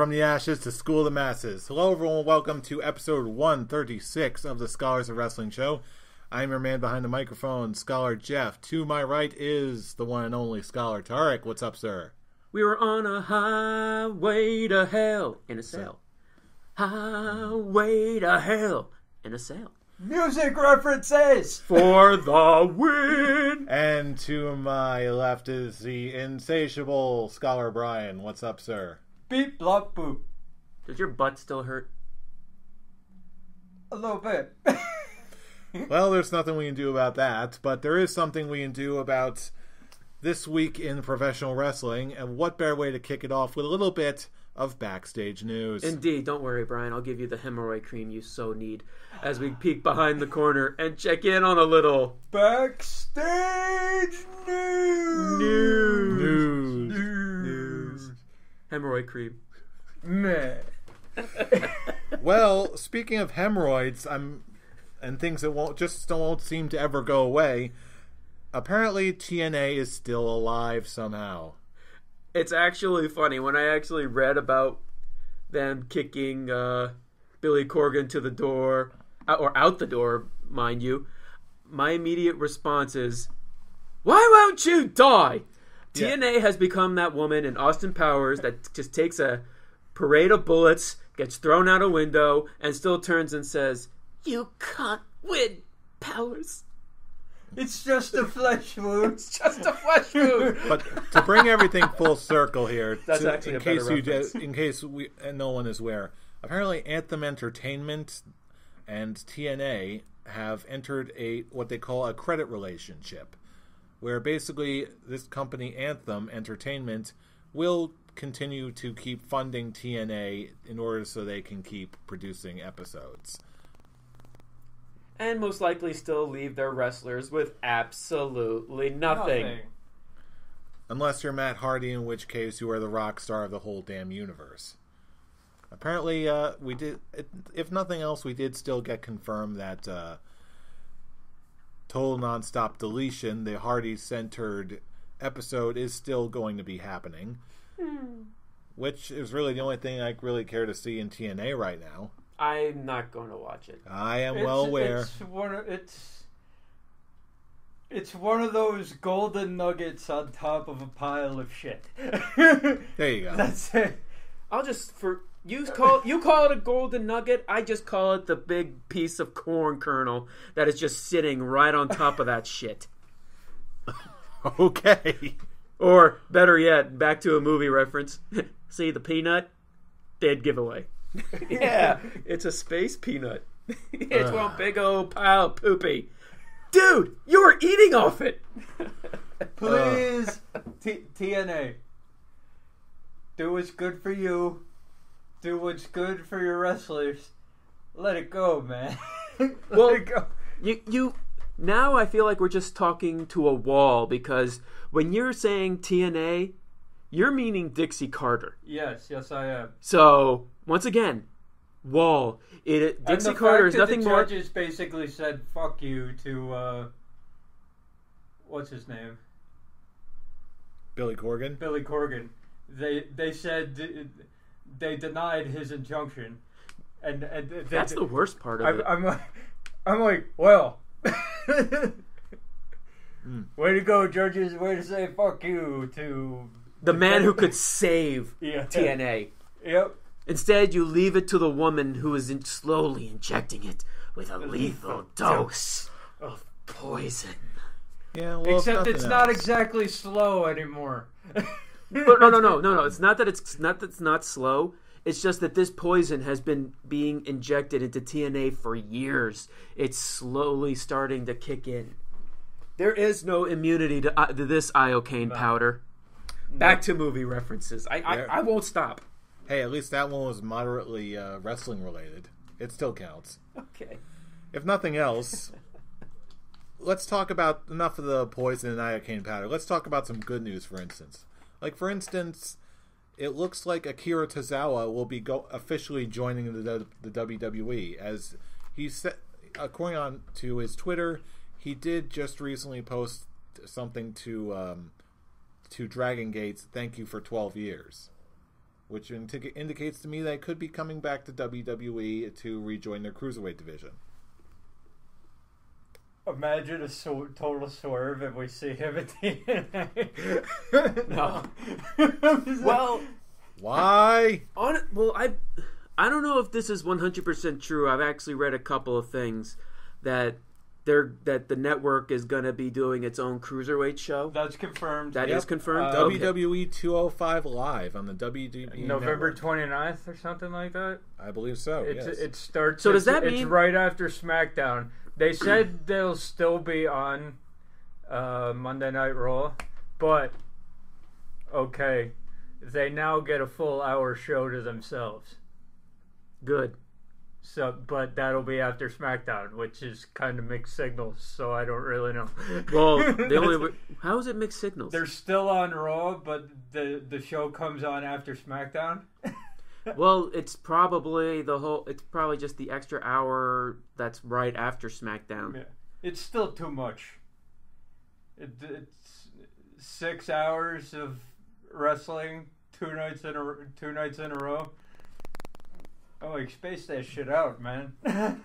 risen from the ashes to school the masses. Hello, everyone. Welcome to episode 136 of the Scholars of Wrestling show. I'm your man behind the microphone, Scholar Jeff. To my right is the one and only Scholar Tarek. What's up, sir? We were on a highway to hell in a cell. Highway to hell in a cell. Music references! For the win! And to my left is the insatiable Scholar Brian. What's up, sir? Beep, blop, boop. Does your butt still hurt? A little bit. Well, there's nothing we can do about that, but there is something we can do about this week in professional wrestling, and what better way to kick it off with a little bit of backstage news. Indeed, don't worry, Brian. I'll give you the hemorrhoid cream you so need as we peek behind the corner and check in on a little Backstage news! News. News. Hemorrhoid cream. Man. Well, speaking of hemorrhoids, I'm and things that won't just don't won't seem to ever go away. Apparently, TNA is still alive somehow. It's actually funny when I actually read about them kicking uh, Billy Corgan to the door uh, or out the door, mind you. My immediate response is, "Why won't you die?" Yeah. TNA has become that woman in Austin Powers that just takes a parade of bullets, gets thrown out a window, and still turns and says, "You can't win, Powers." It's just a flesh wound. It's just a flesh wound. But to bring everything full circle here, That's to- actually in a case you reference. in case we and no one is aware. Apparently, Anthem Entertainment and TNA have entered a what they call a credit relationship, where basically this company Anthem Entertainment will continue to keep funding TNA in order so they can keep producing episodes. and most likely still leave their wrestlers with absolutely nothing. Nothing. Unless you're Matt Hardy, in which case you are the rock star of the whole damn universe. Apparently, uh, we did. If nothing else, we did still get confirmed that uh, Total Nonstop Deletion, the Hardy centered episode, is still going to be happening. Hmm. Which is really the only thing I really care to see in TNA right now. I'm not going to watch it. I am It's- well aware. It's one of, it's, it's one of those golden nuggets on top of a pile of shit. There you go. That's it. I'll just for you call you call it a golden nugget. I just call it the big piece of corn kernel that is just sitting right on top of that shit. Okay. Or better yet, back to a movie reference. See the peanut? Dead giveaway. yeah, it's a space peanut. it's one big old pile of poopy. Dude, you are eating off it. Please, T- TNA. Do what's good for you. Do what's good for your wrestlers. Let it go, man. Let Well- it go. You you now I feel like we're just talking to a wall because when you're saying TNA, you're meaning Dixie Carter. Yes, yes, I am. So once again, wall. It And Dixie the Carter fact is that nothing the more. judges basically said "fuck you" to uh, what's his name, Billy Corgan. Billy Corgan. They they said d- they denied his injunction, and and they, That's the worst part of I'm, it. I'm like, I'm like, well, hmm. way to go, judges. Way to say "fuck you" to the man who could save yeah. TNA. Yep. Instead, you leave it to the woman who is in slowly injecting it with a lethal dose of poison. Yeah, well, Except nothing it's not exactly slow anymore. But no, no, no, no, no. It's not that it's not that it's not slow. It's just that this poison has been being injected into TNA for years. It's slowly starting to kick in. There is no immunity to, uh, to this iocane powder. Back to movie references. I, I, I won't stop. Hey, at least that one was moderately uh, wrestling related. It still counts. Okay. If nothing else, let's talk about enough of the poison and iocane powder. Let's talk about some good news, for instance. Like, for instance, it looks like Akira Tozawa will be go- officially joining the, the WWE as he said, according on to his Twitter, he did just recently post something to um, to Dragon Gates. Thank you for twelve years. which indi- indicates to me that they could be coming back to WWE to rejoin their cruiserweight division. Imagine a so- total swerve if we see him at TNA. No. well, Why? on well, I I don't know if this is one hundred percent true. I've actually read a couple of things that they're that the network is going to be doing its own cruiserweight show. That's confirmed. That is Yep. confirmed. Uh, Okay. WWE 205 live on the WWE November network. 29th or something like that. I believe so. It's, yes. It starts. So does it's- that It's mean- right after SmackDown. They said they'll still be on uh, Monday Night Raw, but okay, they now get a full hour show to themselves. Good. So, but that'll be after SmackDown, which is kind of mixed signals. So I don't really know. Well, the only how is it mixed signals? They're still on Raw, but the the show comes on after SmackDown. Well, it's probably the whole. It's probably just the extra hour that's right after SmackDown. Yeah. It's still too much. It, it's six hours of wrestling, two nights in a two nights in a row. Oh, like space that shit out, man. I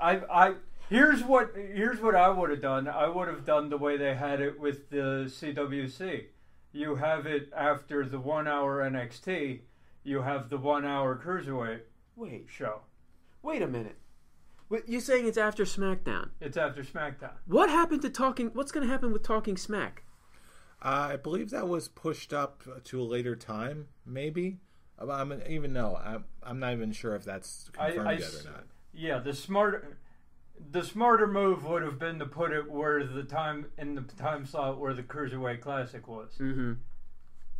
I here's what here's what I would have done. I would have done the way they had it with the CWC. You have it after the one hour NXT. You have the one hour cruiserweight Wait, show. wait a minute. Wait, You're saying it's after SmackDown? It's after SmackDown. What happened to talking? What's going to happen with Talking Smack? I believe that was pushed up to a later time, maybe. Uh, I'm even no. I'm I'm not even sure if that's I- confirmed I yet s- or not. Yeah, the smart, the smarter move would have been to put it where the time in the time slot where the cruiserweight classic was, Mm-hmm.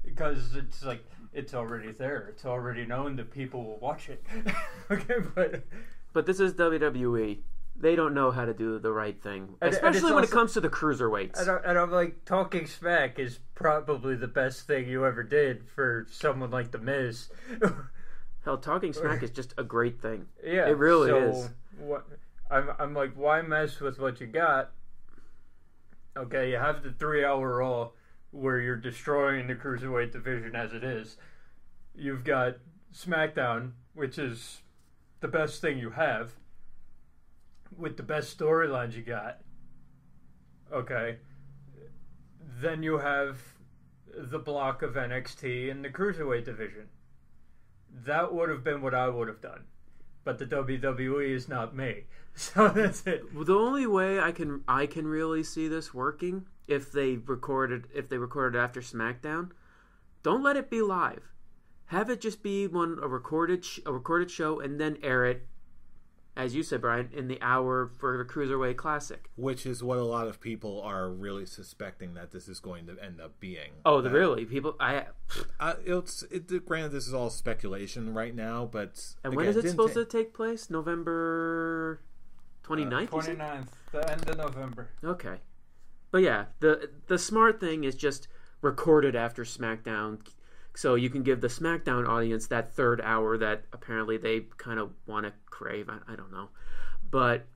because it's like it's already there. It's already known that people will watch it. okay, but But this is WWE. They don't know how to do the right thing, And- and especially it's when it comes to the cruiserweights. and, I, and I'm like talking smack is probably the best thing you ever did for someone like the Miz. Hell, Talking Smack is just a great thing. yeah, It really so is. What, I'm I'm like, why mess with what you got? Okay, you have the three hour Raw where you're destroying the cruiserweight division as it is. You've got SmackDown, which is the best thing you have, with the best storylines you got. Okay. Then you have the block of NXT and the cruiserweight division. That would have been what I would have done. But the WWE is not me. So that's it. The only way I can I can really see this working if they recorded if they recorded after SmackDown, don't let it be live. Have it just be one a recorded sh- a recorded show and then air it, as you said, Brian, in the hour for the Cruiserweight Classic. Which is what a lot of people are really suspecting that this is going to end up being. Oh, the That- really people I Uh, it's it, granted this is all speculation right now, but and when again, is it supposed ta- to take place? November 29th? you said? 29th, the end of November. Okay. But yeah, the the smart thing is just record it after SmackDown so you can give the SmackDown audience that third hour that apparently they kind of want to crave. I, I don't know. But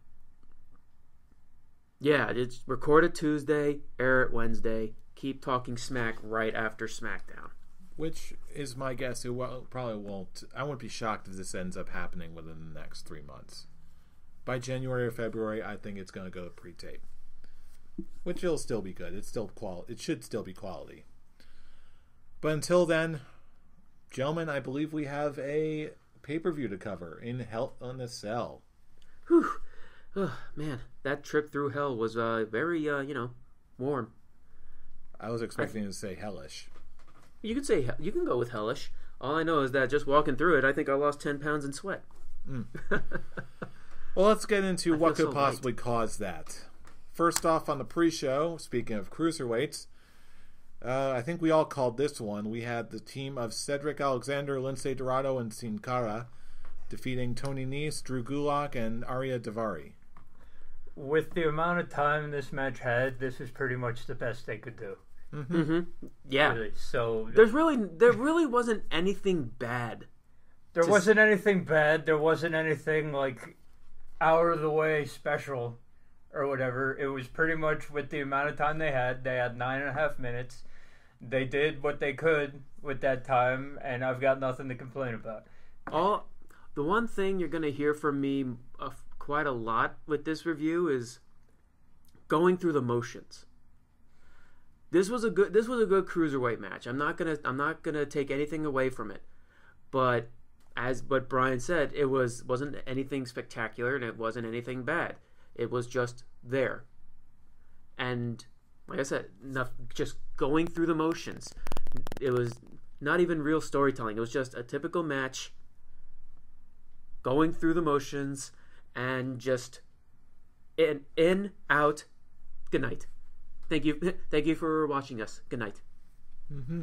yeah, it's record it Tuesday, air it Wednesday, keep talking smack right after SmackDown. Which is my guess. It will, probably won't. I wouldn't be shocked if this ends up happening within the next three months. By January or February, I think it's going to go to pre-tape, which will still be good. It's still qual. It should still be quality. But until then, gentlemen, I believe we have a pay-per-view to cover in Hell on the Cell. Whew. Oh, man, that trip through hell was uh, very, uh, you know, warm. I was expecting to say hellish. You can say you can go with hellish. All I know is that just walking through it, I think I lost ten pounds in sweat. Well, let's get into what could so light. possibly cause that. First off, on the pre-show, speaking of cruiserweights, uh, I think we all called this one. We had the team of Cedric Alexander, Lince Dorado, and Sin Cara defeating Tony Nese, Drew Gulak, and Ariya Daivari. With the amount of time this match had, this is pretty much the best they could do. Mm-hmm. Yeah, Really. So there's really there really wasn't anything bad. there just- wasn't anything bad. There wasn't anything like out of the way special or whatever. It was pretty much with the amount of time they had. They had nine and a half minutes. they did what they could with that time, and I've got nothing to complain about. All the one thing you're going to hear from me uh, quite a lot with this review is going through the motions. This was a good this was a good cruiserweight match. I'm not to I'm not going to take anything away from it. But as what Brian said, it was wasn't anything spectacular and it wasn't anything bad. It was just there. And like I said, enough, just going through the motions. It was not even real storytelling. It was just a typical match going through the motions and just in in out good night thank you thank you for watching us good night mm-hmm.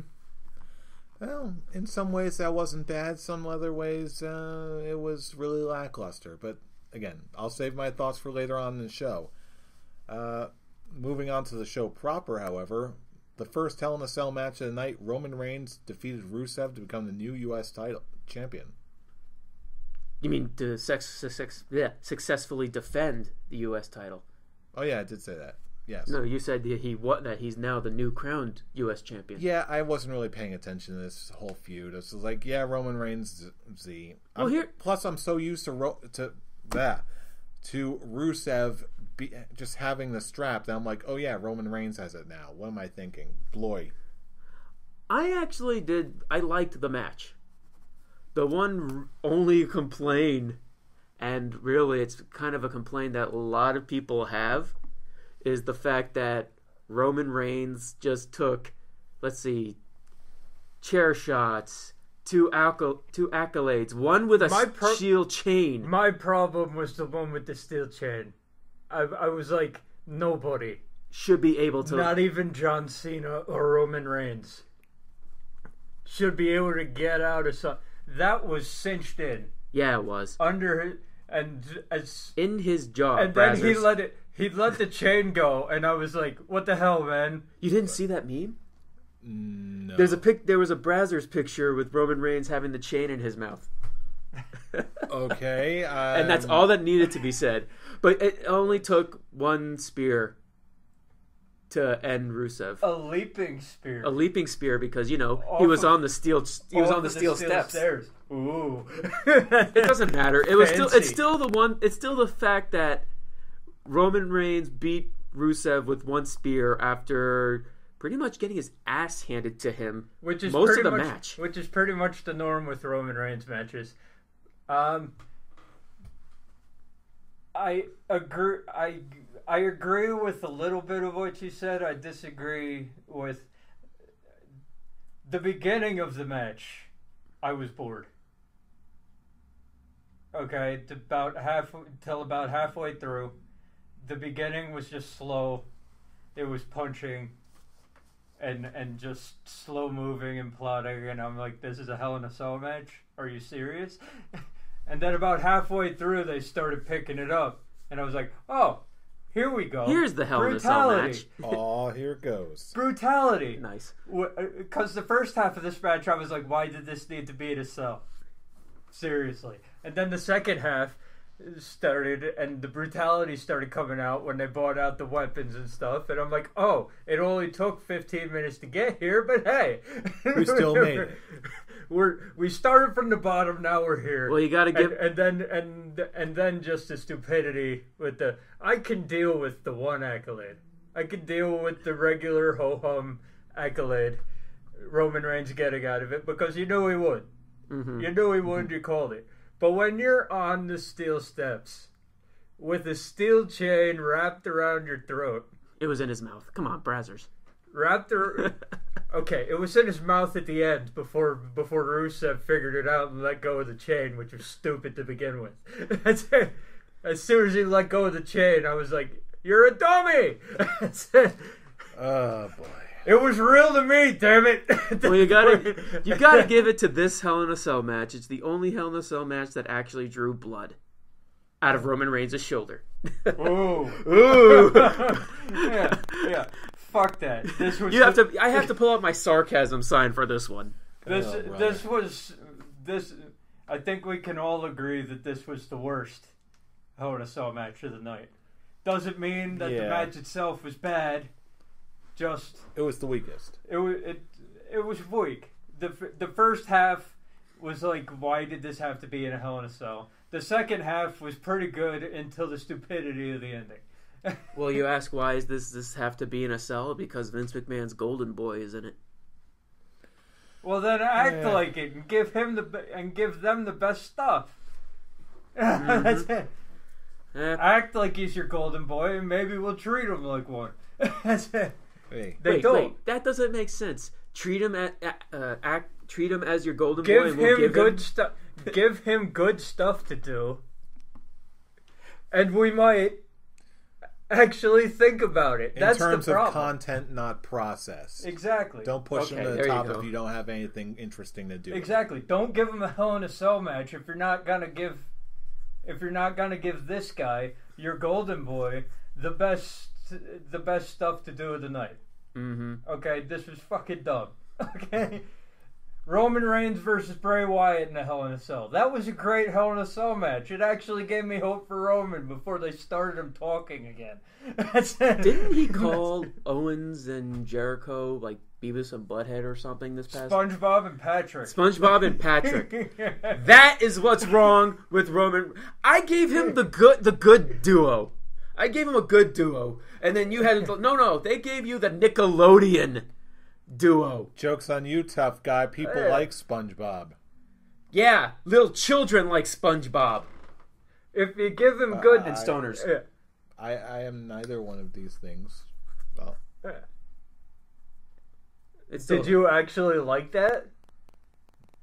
Well, in some ways that wasn't bad. Some other ways uh, it was really lackluster. But again, I'll save my thoughts for later on in the show. Uh, moving on to the show proper, however, the first Hell in a Cell match of the night, Roman Reigns defeated Rusev to become the new U.S. title champion. you mean to sex, sex, yeah, successfully defend the us title Oh yeah, I did say that. Yes. no you said that he what that he's now the new crowned us champion Yeah, I wasn't really paying attention to this whole feud. It was like, yeah, Roman Reigns, Z. Well, here- plus, I'm so used to Ro- to that to Rusev be, just having the strap that I'm like, oh yeah, Roman Reigns has it now. What am I thinking? Bloy. I actually did. I liked the match. The one r- only complaint, and really it's kind of a complaint that a lot of people have, is the fact that Roman Reigns just took, let's see, chair shots, two, acco- two accolades, one with a pro- shield chain. My problem was the one with the steel chain. I, I was like, nobody, should be able to. not even John Cena or Roman Reigns, should be able to get out of some. That was cinched in yeah, it was under his, and as in his jaw. and then he let it. He let the chain go, and I was like, "What the hell, man?" You didn't see that meme? No. There's a pic. There was a Brazzers picture with Roman Reigns having the chain in his mouth. okay, and that's um, all that needed to be said. But it only took one spear to end Rusev. A leaping spear. A leaping spear because you know he was on the steel. He was on the of steel, steps. stairs. Ooh. It doesn't matter. It was still. It's still the one. It's still the fact that Roman Reigns beat Rusev with one spear after pretty much getting his ass handed to him which is most of the much, match. Which is pretty much the norm with Roman Reigns matches. Um, I agree. I I agree with a little bit of what you said. I disagree with the beginning of the match. I was bored. Okay, to about half till about halfway through, the beginning was just slow. It was punching and and just slow moving and plotting and I'm like this is a hell in a cell match are you serious and then about halfway through they started picking it up and I was like oh here we go Here's the Hell in a Cell Brutality. match. Oh, here it goes. brutality Nice. because uh, the first half of this match I was like why did this need to be in a cell seriously and then the second half started and the brutality started coming out when they bought out the weapons and stuff and I'm like oh it only took 15 minutes to get here but hey We still made it. we're we started from the bottom now we're here Well, you got to and, give. and then and and then just the stupidity with the I can deal with the one accolade. I can deal with the regular ho hum accolade Roman Reigns getting out of it because you knew he would. Mhm. You knew he would. You called it. But when you're on the steel steps with a steel chain wrapped around your throat, It was in his mouth. Come on, Brazzers. wrapped ar- Okay, it was in his mouth at the end before before Rusev figured it out and let go of the chain, which was stupid to begin with. That's it. As soon as he let go of the chain, I was like, "You're a dummy." That's it. Oh boy. It was real to me, damn it. Well, you gotta you gotta give it to this Hell in a Cell match. It's the only Hell in a Cell match that actually drew blood out of Roman Reigns' shoulder. Ooh, Ooh. yeah, yeah. Fuck that. This was You have to. I have to pull out my sarcasm sign for this one. This Oh, brother. this was this. I think we can all agree that this was the worst Hell in a Cell match of the night. Doesn't mean that the match itself was bad. Just It was the weakest. it was it, it was weak. the f- The first half was like, why did this have to be in a Hell in a Cell? The second half was pretty good until the stupidity of the ending. Well, you ask why does this this have to be in a cell? Because Vince McMahon's Golden Boy is in it. Well, then act Yeah. like it and give him the be- and give them the best stuff. That's it. Eh, Act like he's your golden boy, and maybe we'll treat him like one. That's it. Hey, They wait, don't wait, that doesn't make sense. Treat him at uh, act. Treat him as your Golden Boy. Give and we'll him give good stuff. give him good stuff to do, and we might actually think about it. in That's terms the of content, not process. Exactly. Don't push Okay, him to the top go. if you don't have anything interesting to do. Exactly. Don't give him a Hell in a Cell match if you're not gonna give if you're not gonna give this guy your golden boy the best the best stuff to do of the night. Mm-hmm. Okay, this was fucking dumb. Okay. Roman Reigns versus Bray Wyatt in a Hell in a Cell. That was a great Hell in a Cell match. It actually gave me hope for Roman before they started him talking again. Didn't he call Owens and Jericho like Beavis and Butthead or something this past? SpongeBob and Patrick? SpongeBob and Patrick. That is what's wrong with Roman. I gave him the good, the good duo. I gave him a good duo, and then you had no, no. They gave you the Nickelodeon duo. Jokes on you, tough guy. People Hey. like SpongeBob. Yeah, little children like SpongeBob if you give them good and I- stoners. Yeah. I, I am neither one of these things. Well, It's Did you actually like that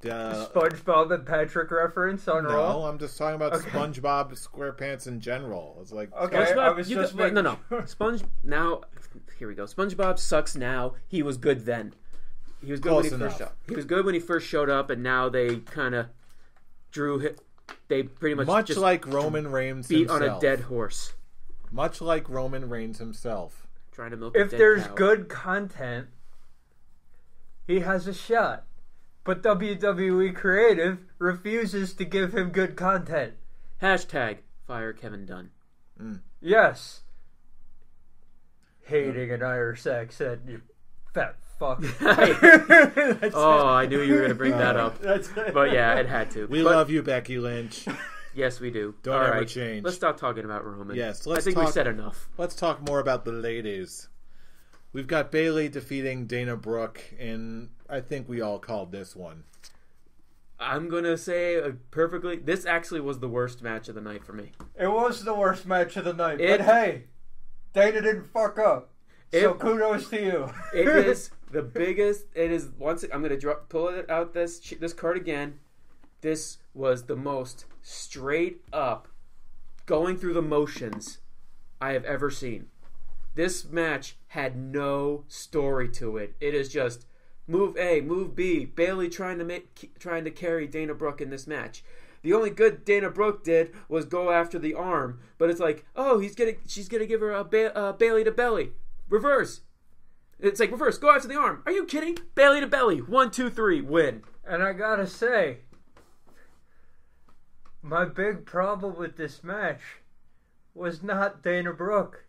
uh, SpongeBob and Patrick reference on no, Raw? I'm just talking about Okay. SpongeBob SquarePants in general. It's like Okay. SpongeBob, I was you just got- no, making no. sure. Sponge now. Here we go. SpongeBob sucks now. He was good then. He was good Close when he first enough. showed. He was good when he first showed up, and now they kind of drew hit. They pretty much much just like Roman Reigns beat himself. on a dead horse, Much like Roman Reigns himself. trying to milk. a If dead there's cow. good content, he has a shot. But WWE Creative refuses to give him good content. hashtag fire Kevin Dunn. Mm. Yes. Hating an Irish accent, you fat fuck. That's Oh, I knew you were going to bring that up, That's but yeah, it had to. We But love you, Becky Lynch. Yes, we do. Don't All ever right, change. Let's stop talking about Roman. Yes, I let's think we said enough. Let's talk more about the ladies. We've got Bayley defeating Dana Brooke, and I think we all called this one. I'm gonna say uh, perfectly. This actually was the worst match of the night for me. It was the worst match of the night. It- but hey, Dana didn't fuck up. so kudos to you. It is the biggest. It is once. I'm gonna draw, pull it out this this card again. This was the most straight up going through the motions I have ever seen. This match had no story to it. It is just move A, move B. Bayley trying to make trying to carry Dana Brooke in this match. The only good Dana Brooke did was go after the arm, but it's like, oh, he's gonna, she's gonna give her a ba- uh, Bayley to belly, reverse. It's like reverse, go after the arm. Are you kidding? Bayley to belly, one, two, three, win. And I gotta say, my big problem with this match was not Dana Brooke.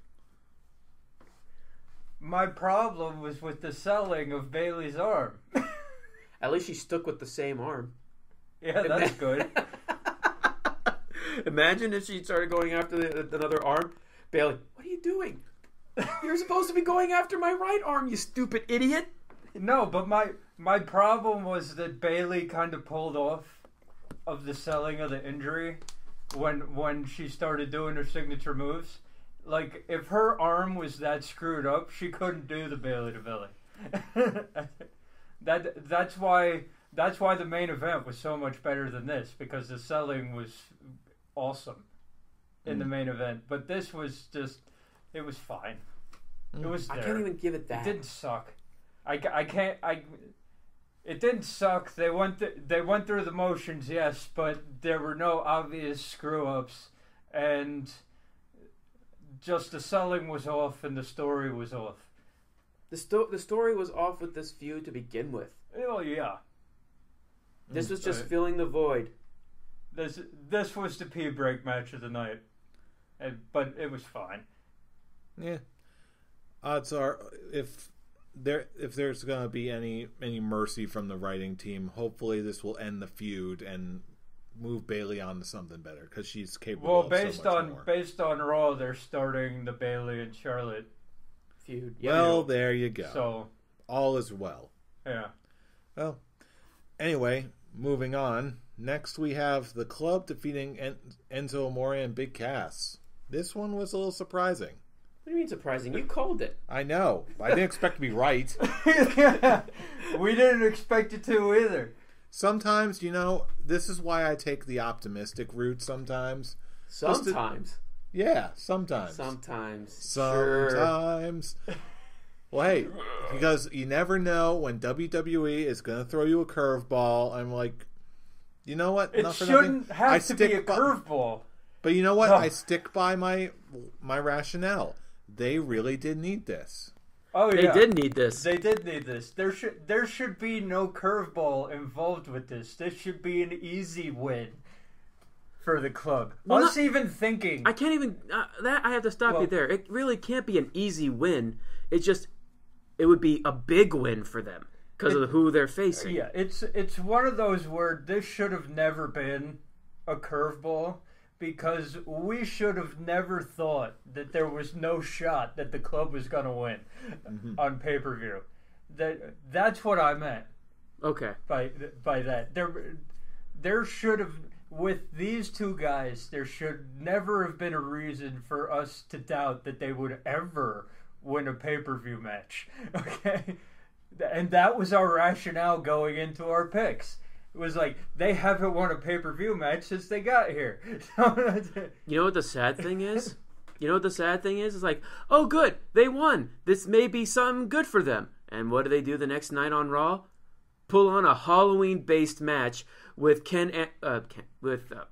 My problem was with the selling of Bayley's arm. At least she stuck with the same arm. yeah, that's good. Imagine if she started going after the, another arm. Bayley, what are you doing? You're supposed to be going after my right arm, you stupid idiot. No, but my my problem was that Bayley kind of pulled off of the selling of the injury when when she started doing her signature moves. Like if her arm was that screwed up, she couldn't do the Bayley to Billy. that that's why that's why the main event was so much better than this because the selling was awesome in the mm. main event. But this was just it was fine. It mm. was I can't even give it that. It didn't suck. I, I can't I. It didn't suck. They went th- they went through the motions, yes, but there were no obvious screw ups, and just the selling was off and the story was off. The, sto- the story was off with this feud to begin with. Oh yeah, This mm, was just Right. filling the void. this this was the pee break match of the night, and, but it was fine. Yeah. Odds are, if there if there's going to be any any mercy from the writing team, hopefully this will end the feud and move Bayley on to something better because she's capable. Well, of based so much on more. based on Raw, they're starting the Bayley and Charlotte. Feud. well, there you go. So All is well. yeah, Well, anyway, moving on. Next, we have the club defeating en- Enzo Amore and Big Cass. This one was a little surprising. What do you mean surprising? You called it. I know. I didn't expect to be right. we didn't expect it to either. Sometimes, you know, this is why I take the optimistic route sometimes. Just to- Sometimes. Yeah, sometimes. Sometimes. Sure. Sometimes. Well, hey, because you never know when WWE is going to throw you a curveball. I'm like, you know what? It shouldn't have I to be a curveball. But you know what? No. I stick by my my rationale. They really did need this. Oh They yeah, did need this. They did need this. There should there should be no curveball involved with this. This should be an easy win for the club. Well, Us not- even thinking. I can't even. Uh, that I have to stop Well- you there. It really can't be an easy win. It's just, it would be a big win for them because of who they're facing. Yeah, it's it's one of those where this should have never been a curveball because we should have never thought that there was no shot that the club was going to win mm-hmm. on pay per view. That that's what I meant Okay. by by that. There there should have with these two guys there should never have been a reason for us to doubt that they would ever win a pay-per-view match. Okay? And that was our rationale going into our picks. Was like they haven't won a pay-per-view match since they got here. You know what the sad thing is? You know what the sad thing is? It's like, oh, good, they won. This may be something good for them. And what do they do the next night on Raw? Pull on a Halloween-based match with Ken, An- uh, Ken with. Uh,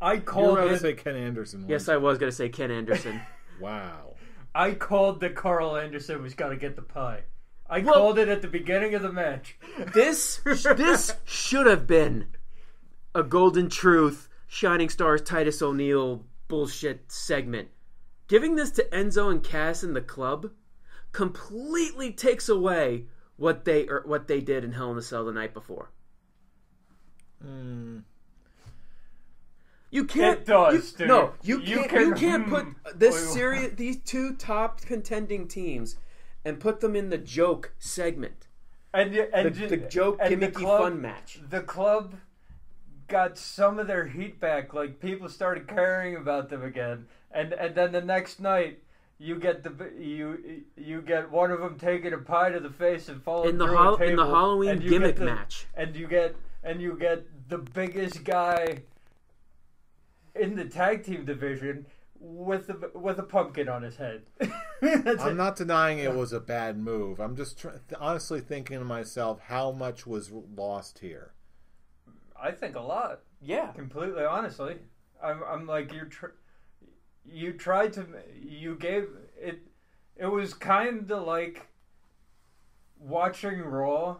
I You were called to say Ken Anderson. yes, I was gonna say Ken Anderson. Wow. I called that Karl Anderson was going to get the pie. I Well- called it at the beginning of the match. this this should have been a Golden Truth, Shining Stars, Titus O'Neil bullshit segment. Giving this to Enzo and Cass in the club completely takes away what they or what they did in Hell in a Cell the night before. Mm, You can't. It does, you- dude. No, you You can't. can- you can't put this Wait, serious. These two top contending teams, and put them in the joke segment, And, y- the, the joke and the gimmicky club- fun match. the club got some of their heat back. Like people started caring about them again, and and then the next night. You get the you you get one of them taking a pie to the face and falling In the through a table, in the Halloween gimmick the- match. and you get and you get the biggest guy in the tag team division with a with a pumpkin on his head. That's I'm it. not denying it was a bad move. I'm just tr- honestly thinking to myself how much was lost here. I think a lot. Yeah. completely honestly i'm, I'm like you're tr- you tried to you gave it it was kind of like watching raw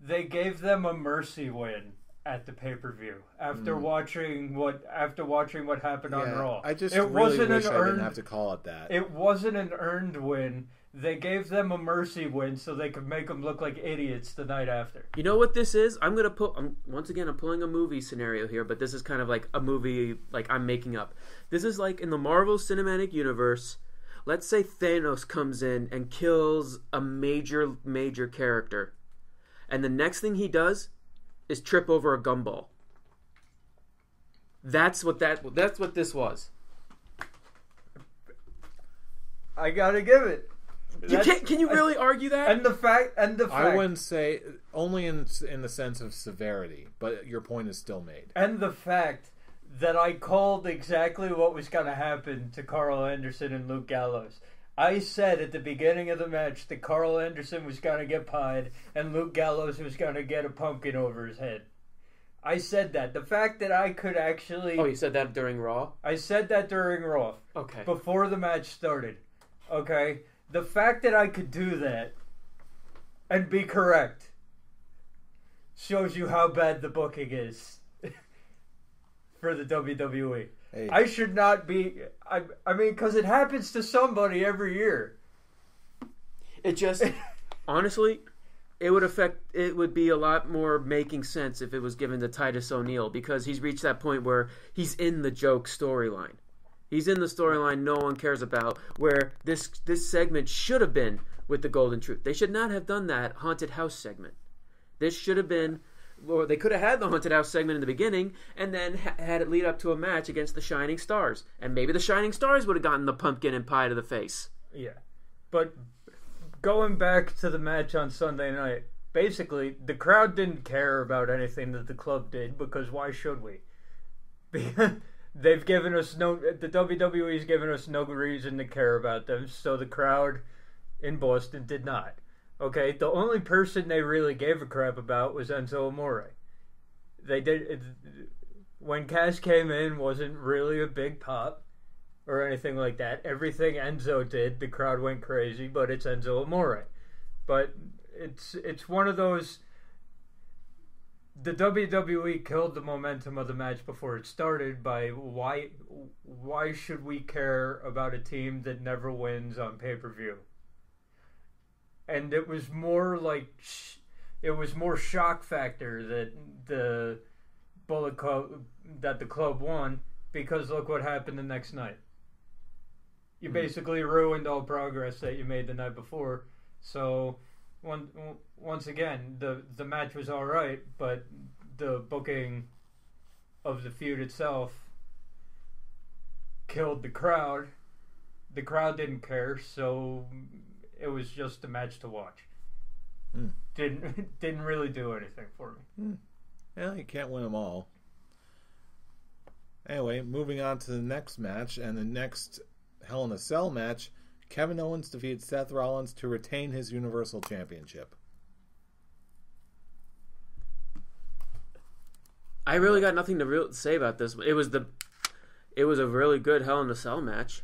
they gave them a mercy win at the pay-per-view after watching what after watching what happened on Hmm. Raw I just it really wasn't wish an I earned didn't have to call it that. it wasn't an earned win they gave them a mercy win so they could make them look like idiots the night after You know what this is? I'm gonna put. I'm, once again, I'm pulling a movie scenario here, but this is kind of like a movie like I'm making up. This is like in the Marvel Cinematic Universe. Let's say Thanos comes in and kills a major, major character, and the next thing he does is trip over a gumball. That's what that. That's what this was. i gotta give it You That's- can't. Can you really argue that? and the fact and the fact I wouldn't say only in in the sense of severity, but your point is still made. And the fact that I called exactly what was going to happen to Karl Anderson and Luke Gallows. I said at the beginning of the match that Karl Anderson was going to get pied and Luke Gallows was going to get a pumpkin over his head. I said that. The fact that I could actually. oh, you said that during Raw. I said that during Raw Okay. before the match started. Okay? The fact that I could do that and be correct shows you how bad the booking is for the WWE. Hey, I should not be. I, I mean, because it happens to somebody every year. It just honestly, it would affect. It would be a lot more making sense if it was given to Titus O'Neil because he's reached that point where he's in the joke storyline. He's in the storyline no one cares about. Where this this segment should have been with the Golden Truth. They should not have done that haunted house segment. This should have been. Or they could have had the haunted house segment in the beginning, and then ha- had it lead up to a match against the Shining Stars, and maybe the Shining Stars would have gotten the pumpkin and pie to the face. Yeah. But going back to the match on Sunday night, basically the crowd didn't care about anything that the club did because why should we? They've given us no the WWE's given us no reason to care about them, so the crowd in Boston did not. Okay, the only person they really gave a crap about was Enzo Amore. They did it, when Cass came in wasn't really a big pop or anything like that. Everything Enzo did, the crowd went crazy, but it's Enzo Amore. But it's it's one of those the WWE killed the momentum of the match before it started by why why should we care about a team that never wins on pay-per-view? And it was more like sh- it was more shock factor that the Bullet Club that the club won because look what happened the next night. You hmm. basically ruined all progress that you made the night before. So, one, once again, the the match was all right, but the booking of the feud itself killed the crowd. The crowd didn't care, so it was just a match to watch. Hmm. Didn't didn't really do anything for me. Yeah, you can't win them all. Anyway, moving on to the next match and the next Hell in a Cell match, Kevin Owens defeated Seth Rollins to retain his Universal Championship. I really got nothing to real say about this. It was the, it was a really good Hell in a Cell match.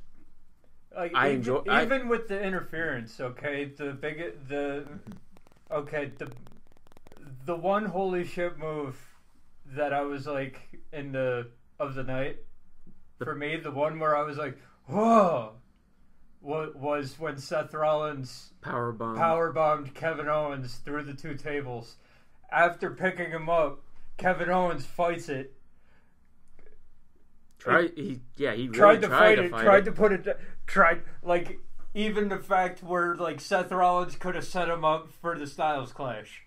Like, I even, enjoy- I- even with the interference. Okay, the big the okay the the one holy shit move that I was like in the of the night for me the one where I was like whoa what was when Seth Rollins Power bomb. power bombed Kevin Owens through the two tables. After picking him up, Kevin Owens fights it Try he yeah he really tried to fight to it, fight tried it. to put it, tried like even the fact where like Seth Rollins could have set him up for the Styles Clash,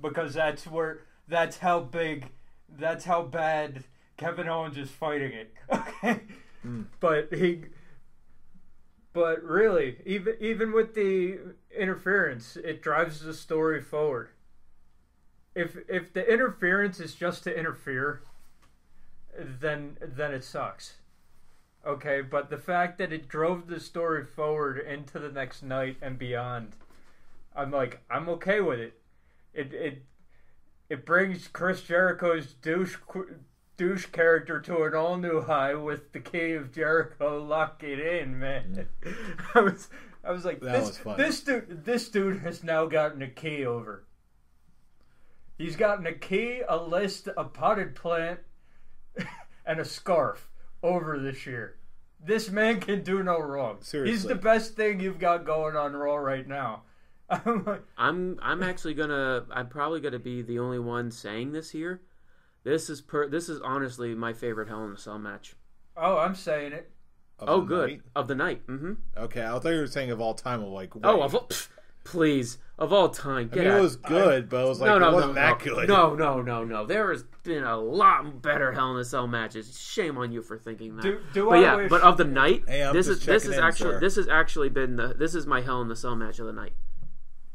because that's where that's how big, that's how bad Kevin Owens is fighting it. Okay, hmm. but he, but really, even even with the interference, it drives the story forward. If if the interference is just to interfere, then then it sucks. Okay, but the fact that it drove the story forward into the next night and beyond, I'm like, I'm okay with it. It it it brings Chris Jericho's douche douche character to an all new high with the key of Jericho locking in, man. Mm. I was I was like, That this was this dude this dude has now gotten a key over. He's gotten a key, a list, a potted plant, and a scarf over this year. This man can do no wrong. Seriously. He's the best thing you've got going on Raw right now. I'm like, I'm I'm actually gonna I'm probably gonna be the only one saying this here. This is per this is honestly my favorite Hell in a Cell match. oh, I'm saying it. Of Oh, good night? of the night. hmm Okay, I thought you were saying of all time. Of like, Oh, of all, pff, please of all time. I Get mean, out. it was good, but it was like no, no, it wasn't no, that no, good. No, no, no, no. There has been a lot better Hell in a Cell matches. Shame on you for thinking that. Do, do but I yeah, wish, but of the night, Hey, this is this checking is in, actually sir. this has actually been the this is my Hell in the Cell match of the night.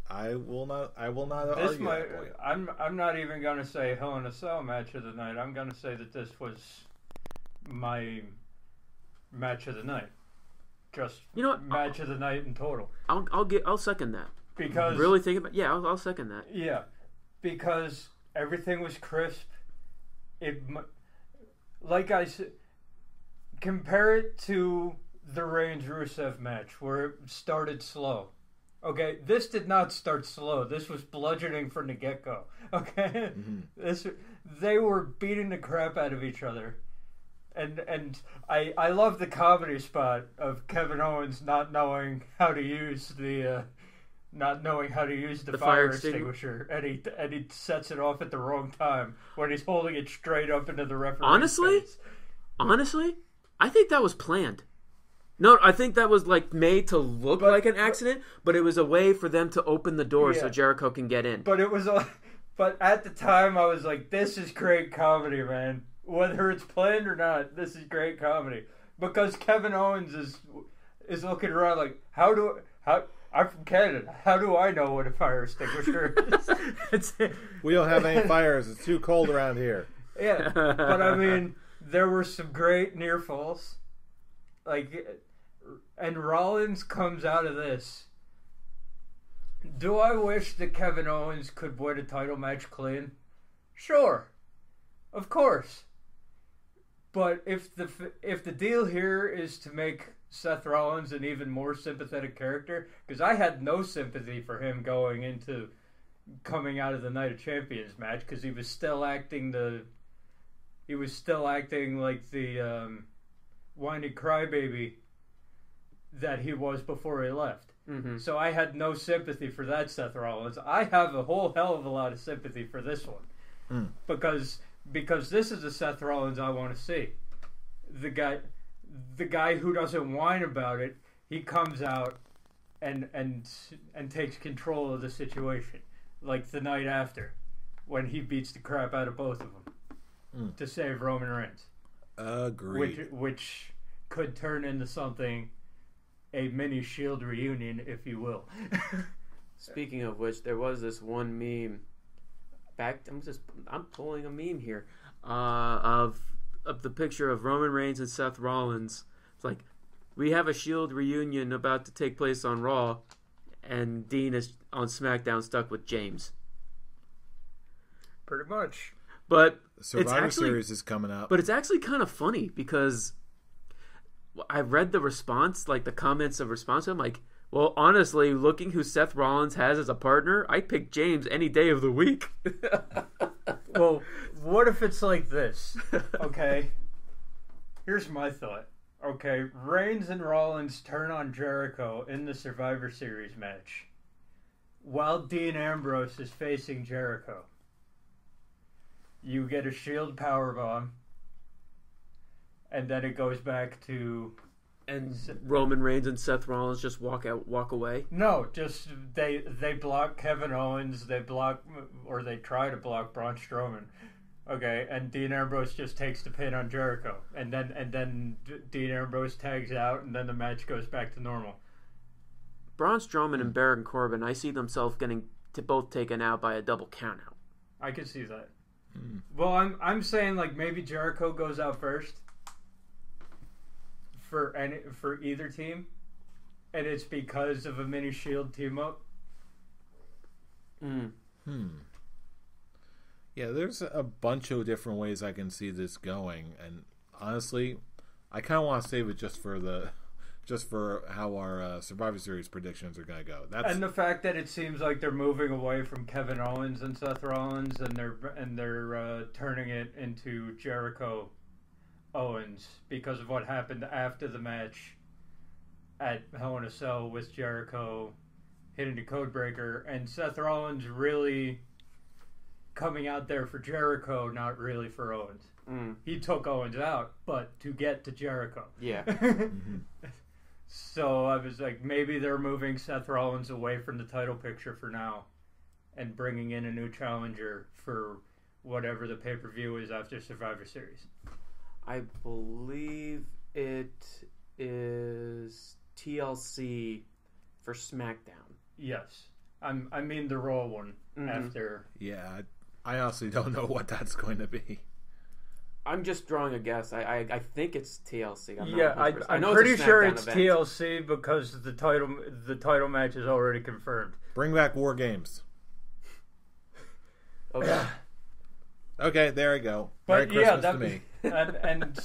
I will not. I will not this argue might, that point. I'm I'm not even gonna say Hell in a Cell match of the night. I'm gonna say that this was my match of the night. Just You know what? match of the night in total. I'll I'll get I'll second that. Because Really think about yeah, I'll, I'll second that. Yeah, because everything was crisp. It, like I said, compare it to the Reigns Rusev match where it started slow. Okay, this did not start slow. This was bludgeoning from the get go. Okay, this they were beating the crap out of each other. And and I I love the comedy spot of Kevin Owens not knowing how to use the uh, not knowing how to use the, The fire, fire extingu- extinguisher, and he and he sets it off at the wrong time when he's holding it straight up into the referee. Honestly? Honestly, I think that was planned. No, I think that was like made to look But- like an accident, but it was a way for them to open the door so Jericho can get in. but it was. a- But at the time, I was like, "This is great comedy, man. Whether it's planned or not, this is great comedy." Because Kevin Owens is is looking around like, "How do how?" I'm from Canada. How do I know what a fire extinguisher is? It's- We don't have any fires. It's too cold around here. Yeah, but I mean, there were some great near falls, like, and Rollins comes out of this. Do I wish that Kevin Owens could win a title match clean? Sure, of course. But if the if the deal here is to make Seth Rollins an even more sympathetic character, because I had no sympathy for him going into coming out of the Night of Champions match because he was still acting the he was still acting like the um, whiny crybaby that he was before he left. hmm So I had no sympathy for that Seth Rollins. I have a whole hell of a lot of sympathy for this one Hmm. because because this is the Seth Rollins I want to see. The guy, the guy who doesn't whine about it, he comes out and and and takes control of the situation, like the night after, when he beats the crap out of both of them Hmm. to save Roman Reigns Agreed. which which could turn into something a mini shield reunion if you will Speaking of which, there was this one meme. Back, I'm just I'm pulling a meme here uh, of of the picture of Roman Reigns and Seth Rollins. It's like we have a Shield reunion about to take place on Raw, and Dean is on SmackDown stuck with James. pretty much But Survivor actually- Series is coming up. But it's actually kind of funny because I read the response, like the comments of response. I'm like, well, honestly, looking who Seth Rollins has as a partner, I pick James any day of the week. well what if it's like this? Okay. Here's my thought. Okay reigns and rollins turn on jericho in the survivor series match while dean ambrose is facing jericho. You get a shield power bomb and then it goes back to and Roman Reigns and Seth Rollins just walk out, walk away. No, just they they block Kevin Owens, they block or they try to block Braun Strowman. Okay, and Dean Ambrose just takes the pin on Jericho, and then and then D- Dean Ambrose tags out, and then the match goes back to normal. Braun Strowman and Baron Corbin, I see themselves getting to both taken out by a double countout. I can see that. Hmm. Well, I'm I'm saying like maybe Jericho goes out first for any for either team, and it's because of a mini Shield team up. Mm. Hmm. Yeah, there's a bunch of different ways I can see this going, and honestly, I kind of want to save it just for the, just for how our uh, Survivor Series predictions are going to go. That's And the fact that it seems like they're moving away from Kevin Owens and Seth Rollins, and they're and they're uh, turning it into Jericho Owens because of what happened after the match at Hell in a Cell with Jericho hitting the codebreaker and Seth Rollins really coming out there for Jericho, not really for Owens. Mm. He took Owens out, but to get to Jericho. Yeah. So I was like, maybe they're moving Seth Rollins away from the title picture for now, and bringing in a new challenger for whatever the pay per view is after Survivor Series. I believe it is TLC for SmackDown. Yes, I'm. I mean the Raw one Mhm. after. yeah. I, I honestly don't know what that's going to be. I'm just drawing a guess. I I, I think it's TLC. I'm not yeah, I, 100%. I'm know it's pretty sure it's event. TLC because the title the title match is already confirmed. Bring back War Games. Okay. Okay, there you go. Merry But yeah, Christmas that to me. and, and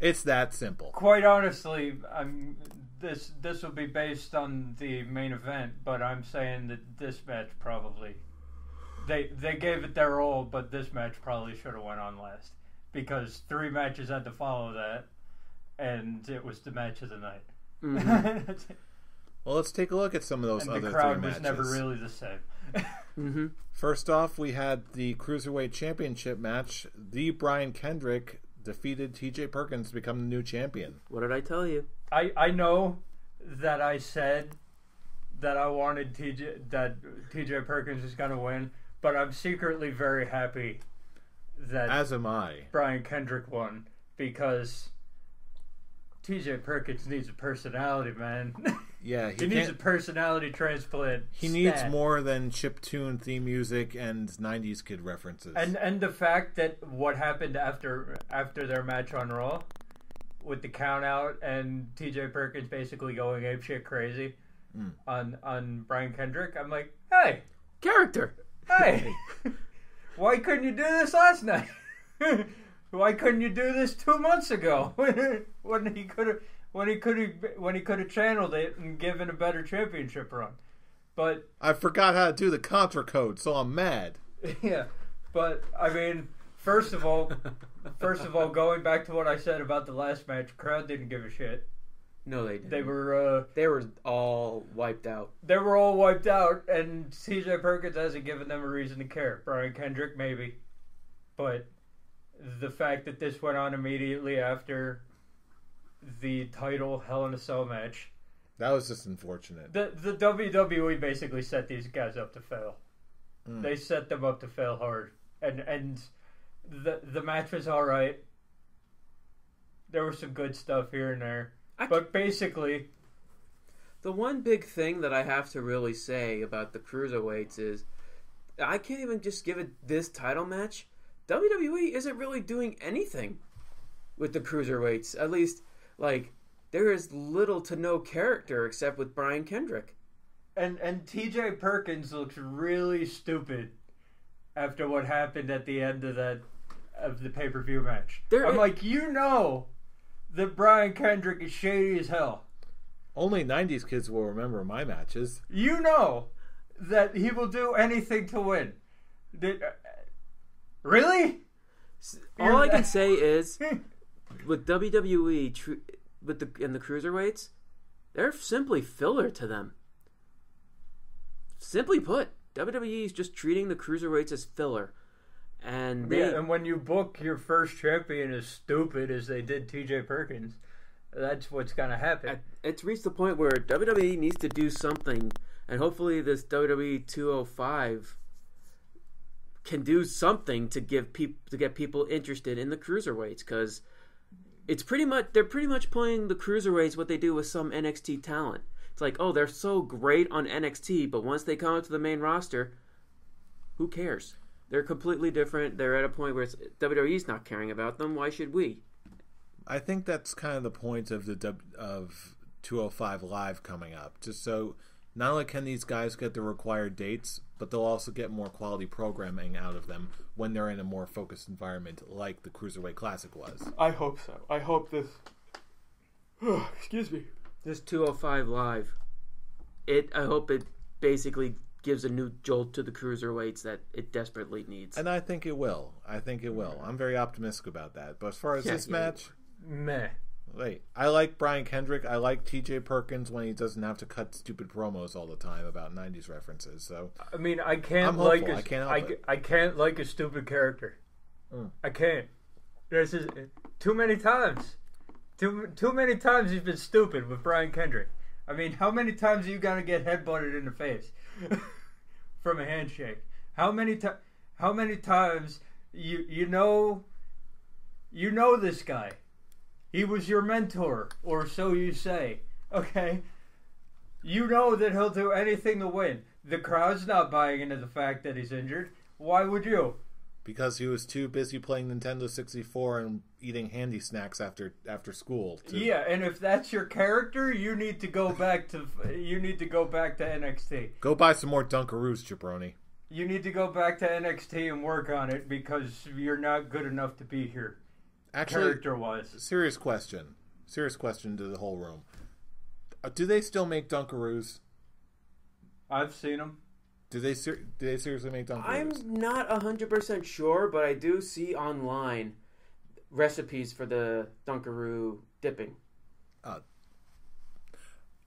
It's that simple. quite honestly, I'm this this will be based on the main event, but I'm saying that this match probably they they gave it their all, but this match probably should have went on last because three matches had to follow that, and it was the match of the night. Mhm. Well, let's take a look at some of those and other the three crowd matches. was never really the same. Mm-hmm. First off, we had the Cruiserweight Championship match. The Brian Kendrick defeated TJ Perkins to become the new champion. What did I tell you? I I know that I said that I wanted TJ that TJ Perkins is going to win, but I'm secretly very happy that As am I. Brian Kendrick won because TJ Perkins needs a personality, man. Yeah, he he, needs a personality transplant. He needs stat. more than chip tune theme music and '90s kid references. And and the fact that what happened after after their match on Raw with the count out and TJ Perkins basically going apeshit crazy Mm. on on Brian Kendrick, I'm like, hey, Character. hey, why couldn't you do this last night? Why couldn't you do this two months ago when he could have when he could have when he could have channeled it and given a better championship run? But I forgot how to do the contra code, so I'm mad. yeah, but I mean, first of all, first of all, going back to what I said about the last match, crowd didn't give a shit. No, they didn't. They were uh, They were all wiped out. they were all wiped out, and TJ Perkins hasn't given them a reason to care. Brian Kendrick maybe, but the fact that this went on immediately after the title Hell in a Cell match, That was just unfortunate. the the WWE basically set these guys up to fail. Mm. They set them up to fail hard, and and the the match was all right. There was some good stuff here and there, I but basically, The one big thing that I have to really say about the cruiserweights is I can't even just give it this title match. WWE isn't really doing anything with the cruiserweights. At least, like, there is little to no character except with Brian Kendrick. and and T.J. Perkins looks really stupid after what happened at the end of that of the pay per view match. There I'm is- like, you know, that Brian Kendrick is shady as hell. Only '90s kids will remember my matches. You know that he will do anything to win. Did, uh, really? All I can say is with WWE tr- with the and the cruiserweights, they're simply filler to them. Simply put, WWE is just treating the cruiserweights as filler, and they Yeah, and when you book your first champion as stupid as they did T.J. Perkins, that's what's gonna happen. it's reached the point where WWE needs to do something, and hopefully this WWE 205 can do something to give people to get people interested in the cruiserweights because it's pretty much they're pretty much playing the cruiserweights what they do with some NXT talent. It's like, oh, they're so great on NXT, but once they come up to the main roster, who cares? They're completely different. They're at a point where it's, WWE's not caring about them. Why should we? I think that's kind of the point of the of 205 Live coming up. Just so not only can these guys get the required dates, but they'll also get more quality programming out of them when they're in a more focused environment, like the Cruiserweight Classic was. I hope so. I hope this. excuse me. This 205 live. It. I hope it basically gives a new jolt to the cruiserweights that it desperately needs. And I think it will. I think it will. I'm very optimistic about that. But as far as Yeah, this yeah. match, Meh. Wait, I like Brian Kendrick. I like TJ Perkins when he doesn't have to cut stupid promos all the time about 90s references. So I mean, I can't I'm like a, I can't I, it. I can't like a stupid character. Mm. I can't. This is too many times. Too too many times he's been stupid with Brian Kendrick. I mean, how many times are you gonna get headbutted in the face from a handshake? How many times? How many times you you know you know this guy? He was your mentor, or so you say. Okay, you know that he'll do anything to win. The crowd's not buying into the fact that he's injured. Why would you? because he was too busy playing Nintendo 64 and eating Handi-Snacks after after school. to- Yeah, and if that's your character, you need to go back to you need to go back to NXT. Go buy some more Dunkaroos, jabroni. You need to go back to NXT and work on it because you're not good enough to be here, Actually, character wise. serious question. Serious question to the whole room. Uh, Do they still make Dunkaroos? I've seen them. Do they ser- do they seriously make Dunkaroos? I'm not hundred percent sure, but I do see online recipes for the Dunkaroo dipping.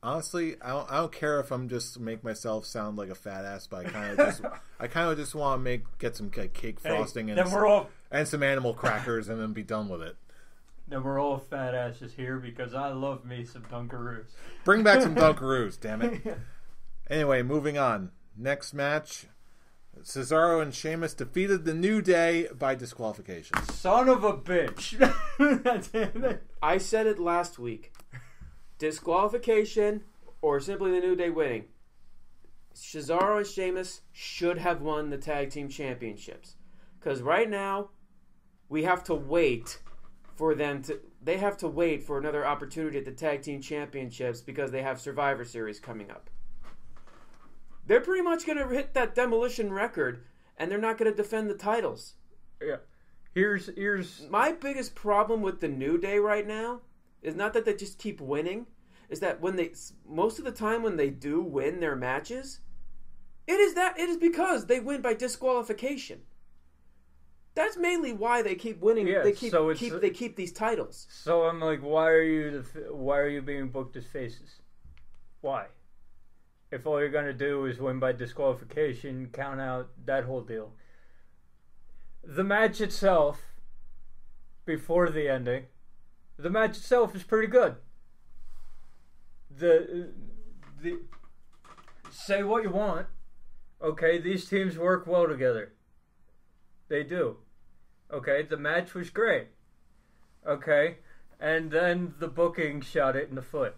Honestly, I don't, I don't care if I'm just make myself sound like a fat ass, but I kind of just I kind of just want to make get some like, cake Hey, frosting and then we're all and some animal crackers and then be done with it. then we're all fat asses here because I love me some Dunkaroos. Bring back some Dunkaroos, damn it. Anyway, moving on. Next match, Cesaro and Sheamus defeated the New Day by disqualification. Son of a bitch. That's it. I said it last week. Disqualification or simply the New Day winning. Cesaro and Sheamus should have won the tag team championships. Because right now, we have to wait for them to. They have to wait for another opportunity at the tag team championships because they have Survivor Series coming up. They're pretty much going to hit that demolition record, and they're not going to defend the titles. Yeah. Here's here's My biggest problem with the New Day right now is not that they just keep winning, is that when they most of the time when they do win their matches, it is that it is because they win by disqualification. That's mainly why they keep winning. Yeah, they keep, so keep they keep these titles. so I'm like, why are you the why are you being booked as faces? Why? If all you're gonna do is win by disqualification, count out that whole deal. The match itself, before the ending, the match itself is pretty good. The the say what you want, okay? These teams work well together. They do. Okay, the match was great. Okay, and then the booking shot it in the foot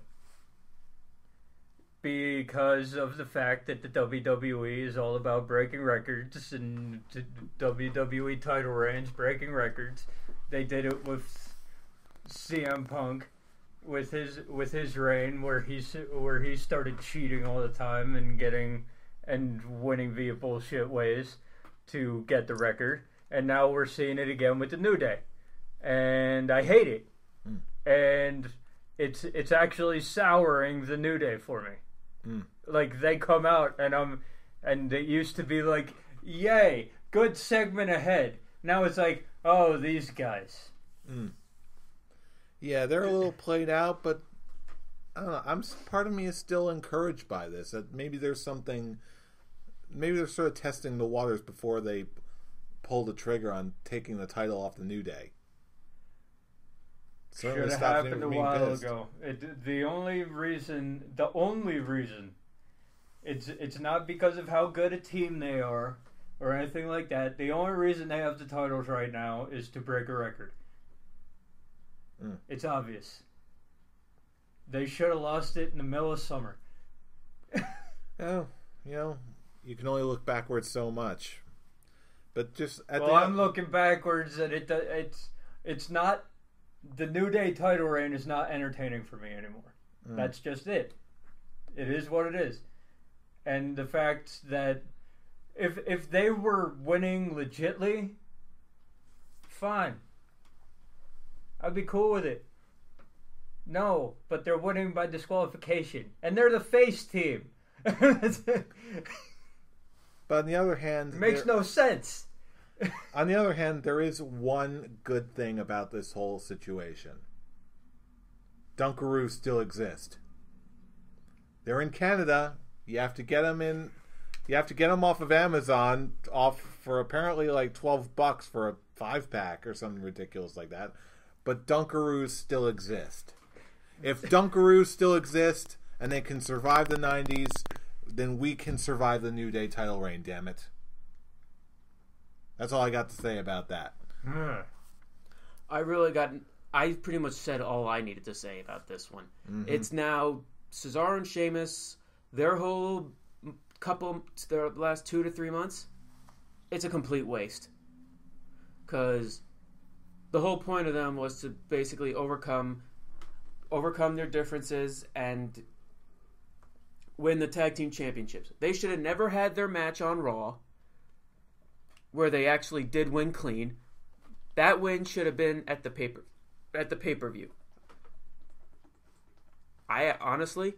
because of the fact that the WWE is all about breaking records and t- WWE title reigns breaking records. They did it with CM Punk with his with his reign where he's where he started cheating all the time and getting and winning via bullshit ways to get the record. And now we're seeing it again with the New Day. And I hate it. And it's it's actually souring the New Day for me. Mm. Like they come out and I'm and it used to be like, yay, good segment ahead. Now it's like, oh, these guys. Yeah, they're a little played out, but I don't know. I'm part of me is still encouraged by this. That maybe there's something. Maybe they're sort of testing the waters before they pull the trigger on taking the title off the New Day. Certainly Should have happened a while pissed. ago. It, the only reason, the only reason, it's it's not because of how good a team they are or anything like that. The only reason they have the titles right now is to break a record. Mm. It's obvious. They should have lost it in the middle of summer. Oh, you know, you can only look backwards so much. But just at well, the I'm looking backwards, and it it's it's not the New Day title reign is not entertaining for me anymore. Mm. That's just it. It is what it is, and the fact that if if they were winning legitly, fine. I'd be cool with it. No, but they're winning by disqualification, and they're the face team. But on the other hand, it makes there- no sense. On the other hand, there is one good thing about this whole situation. Dunkaroos still exist. They're in Canada. You have to get them in. You have to get them off of Amazon off for apparently like twelve bucks for a five pack or something ridiculous like that. But Dunkaroos still exist. If Dunkaroos still exist and they can survive the '90s, then we can survive the New Day title reign. Damn it. That's all I got to say about that. Hmm. I really got. I pretty much said all I needed to say about this one. Mm-hmm. It's now Cesaro and Sheamus. Their whole couple, their last two to three months, it's a complete waste. Because the whole point of them was to basically overcome, overcome their differences and win the tag team championships. They should have never had their match on Raw, where they actually did win clean. That win should have been at the paper at the pay per view. I honestly,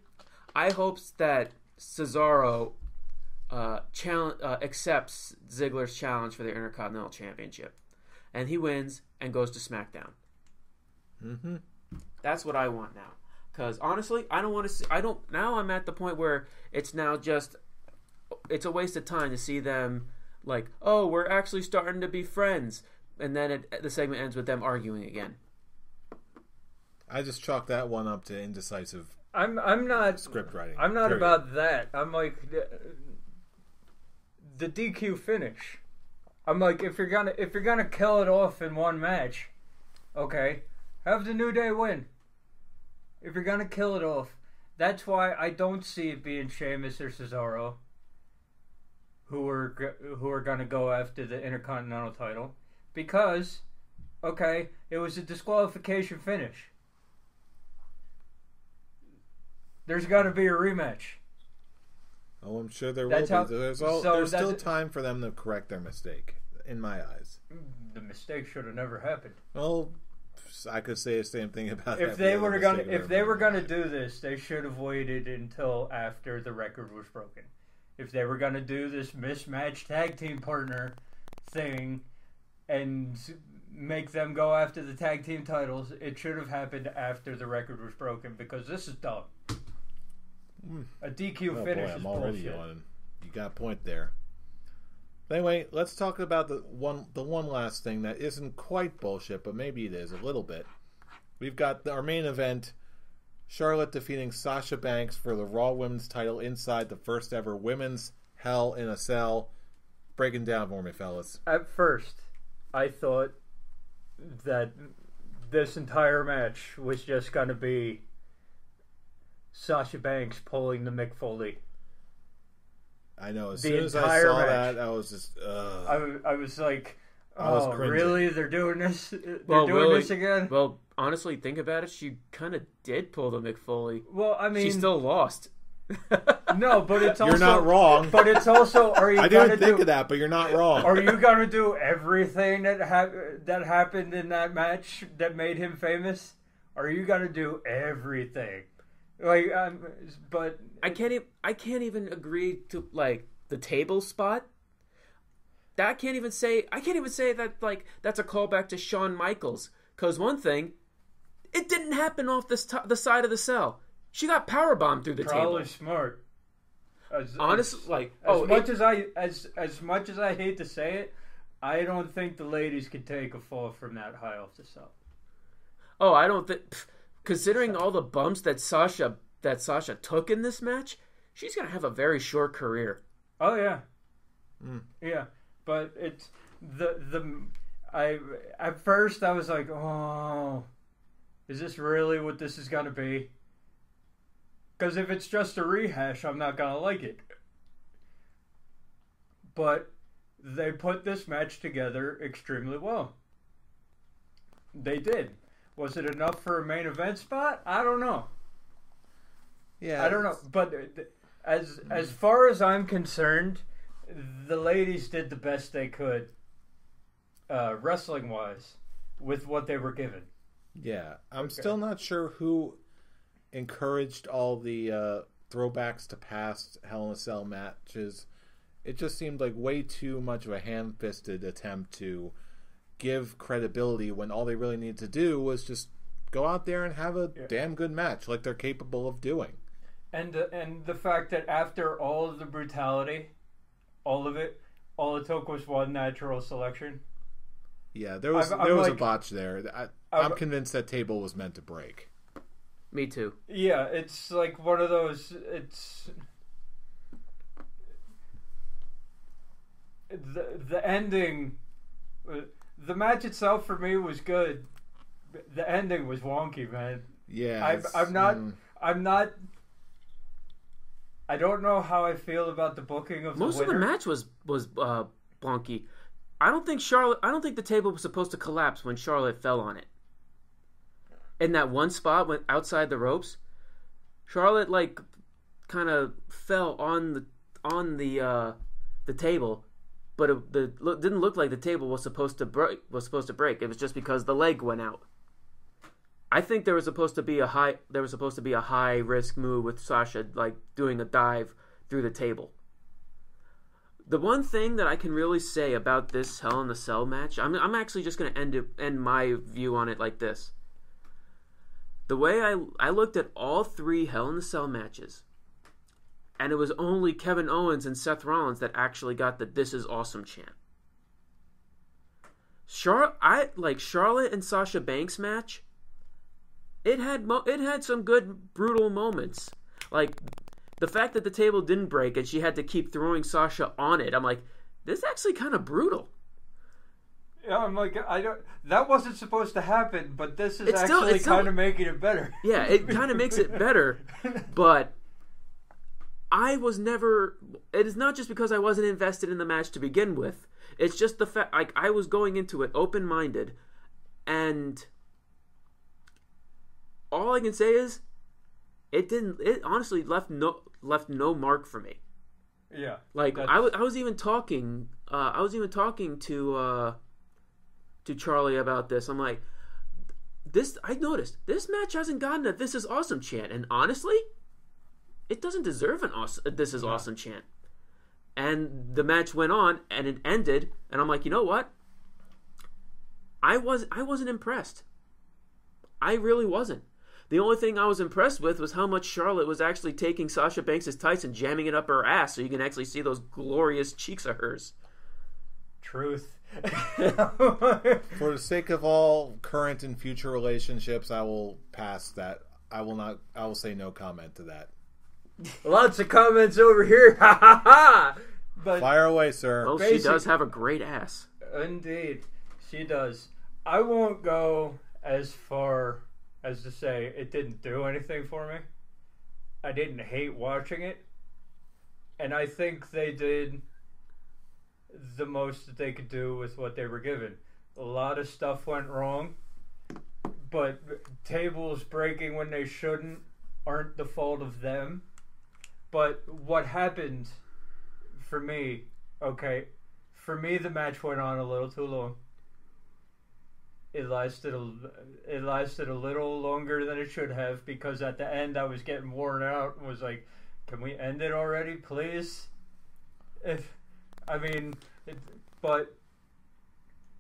I hopes that Cesaro uh, challenge uh, accepts Ziggler's challenge for the Intercontinental Championship, and he wins and goes to SmackDown. Mm-hmm. That's what I want now. Because honestly, I don't want to see. I don't. Now I'm at the point where it's now just. It's a waste of time to see them like, oh, we're actually starting to be friends, and then it, the segment ends with them arguing again. I just chalk that one up to indecisive I'm I'm not script writing. I'm not period. about that. I'm like the, the DQ finish. I'm like if you're gonna if you're gonna kill it off in one match, okay, have the New Day win. If you're gonna kill it off, that's why I don't see it being Sheamus or Cesaro. Who are who are gonna go after the Intercontinental title? Because, okay, it was a disqualification finish. There's got to be a rematch. Oh, I'm sure there That's will how- be. There's, all, so there's still time for them to correct their mistake, in my eyes. The mistake should have never happened. Well, I could say the same thing about If that they were gonna, if they were gonna do this, they should have waited until after the record was broken. If they were gonna do this mismatched tag team partner thing and make them go after the tag team titles, it should have happened after the record was broken because this is dumb. Hmm. A DQ Oh finish boy, is I'm already bullshit. You got a point there. Anyway, let's talk about the one the one last thing that isn't quite bullshit, but maybe it is a little bit. We've got our main event: Charlotte defeating Sasha Banks for the Raw Women's title inside the first ever Women's Hell in a Cell. Breaking down for me, fellas. At first, I thought that this entire match was just gonna be Sasha Banks pulling the Mick Foley. I know. As The soon as I saw match. that, I was just. I I, w- I was like, I was oh, cringing. really? They're doing this? Uh, they're Well, doing really- this again? Well, honestly, think about it. She kind of did pull the Mick Foley. Well, I mean, she still lost. no, but it's also You're not wrong. But it's also, are you I gonna didn't think do? of that, but you're not wrong. Are you gonna do everything that ha- that happened in that match that made him famous? Are you gonna do everything? Like, um, but I can't. Even, I can't even agree to like the table spot. That I can't even say. I can't even say that like that's a callback to Shawn Michaels. Cause one thing, it didn't happen off the st- the side of the cell. She got power bombed through the probably table. smart. As, Honestly, as, like as oh, much it- as I as as much as I hate to say it, I don't think the ladies could take a fall from that high off the cell. oh, I don't think. Considering all the bumps that Sasha that Sasha took in this match, she's gonna have a very short career. Oh yeah, Mm. yeah. But it's the the I at first I was like, oh, is this really what this is gonna be? Because if it's just a rehash, I'm not gonna like it. But they put this match together extremely well. They did. Was it enough for a main event spot? I don't know. yeah, I don't know, but as as far as I'm concerned, the ladies did the best they could, uh, wrestling wise, with what they were given. Yeah, I'm Okay. still not sure who encouraged all the uh, throwbacks to past Hell in a Cell matches. It just seemed like way too much of a ham-fisted attempt to give credibility when all they really needed to do was just go out there and have a Yeah. damn good match, like they're capable of doing. And uh, and the fact that after all of the brutality, all of it, all it took was one natural selection. Yeah, there was I'm- I'm there was a botch there. I, I'm- I'm convinced that table was meant to break. Me too. Yeah, it's like one of those. It's the the ending. The match itself for me was good. The ending was wonky, man. Yeah, I'm, I'm not. mm. I'm not. I don't know how I feel about the booking of Most the of the match was was uh, bonky. I don't think Charlotte. I don't think the table was supposed to collapse when Charlotte fell on it. In that one spot, when outside the ropes, Charlotte like kind of fell on the on the uh, the table, but it the, didn't look like the table was supposed to break. Was supposed to break. It was just because the leg went out. I think there was supposed to be a high. There was supposed to be a high risk move with Sasha like doing a dive through the table. The one thing that I can really say about this Hell in the Cell match, I'm, I'm actually just going to end it, end my view on it like this. the way I I looked at all three Hell in a Cell matches, and it was only Kevin Owens and Seth Rollins that actually got the "This is awesome" chant. Char- I like Charlotte and Sasha Banks match. It had mo- it had some good brutal moments, like the fact that the table didn't break and she had to keep throwing Sasha on it. I'm like, this is actually kind of brutal. Yeah, I'm like, I don't. That wasn't supposed to happen, but this is It's actually kind of making it better. Yeah, it kind of makes it better, but I was never. It is not just because I wasn't invested in the match to begin with. It's just the fact, like I was going into it open minded, and all I can say is, it didn't. It honestly left no left no mark for me. yeah, Like That's- I was, I was even talking, uh, I was even talking to uh, to Charlie about this. I'm like, this. I noticed this match hasn't gotten a "This is awesome" chant, and honestly, it doesn't deserve an awesome, uh, "This is awesome" chant. And the match went on, and it ended, and I'm like, you know what? I was, I wasn't impressed. I really wasn't. The only thing I was impressed with was how much Charlotte was actually taking Sasha Banks' tights and jamming it up her ass so you can actually see those glorious cheeks of hers. truth. For the sake of all current and future relationships, I will pass that. I will not. I will say no comment to that. Lots of comments over here. Ha ha ha! But Fire away, sir. Well, Basic- she does have a great ass. Indeed, she does. I won't go as far as to say it didn't do anything for me. I didn't hate watching it, and I think they did the most that they could do with what they were given. A lot of stuff went wrong, but tables breaking when they shouldn't aren't the fault of them. But what happened for me, okay, for me the match went on a little too long. It lasted a, it lasted a little longer than it should have because at the end I was getting worn out and was like, "Can we end it already, please?" If I mean, it, but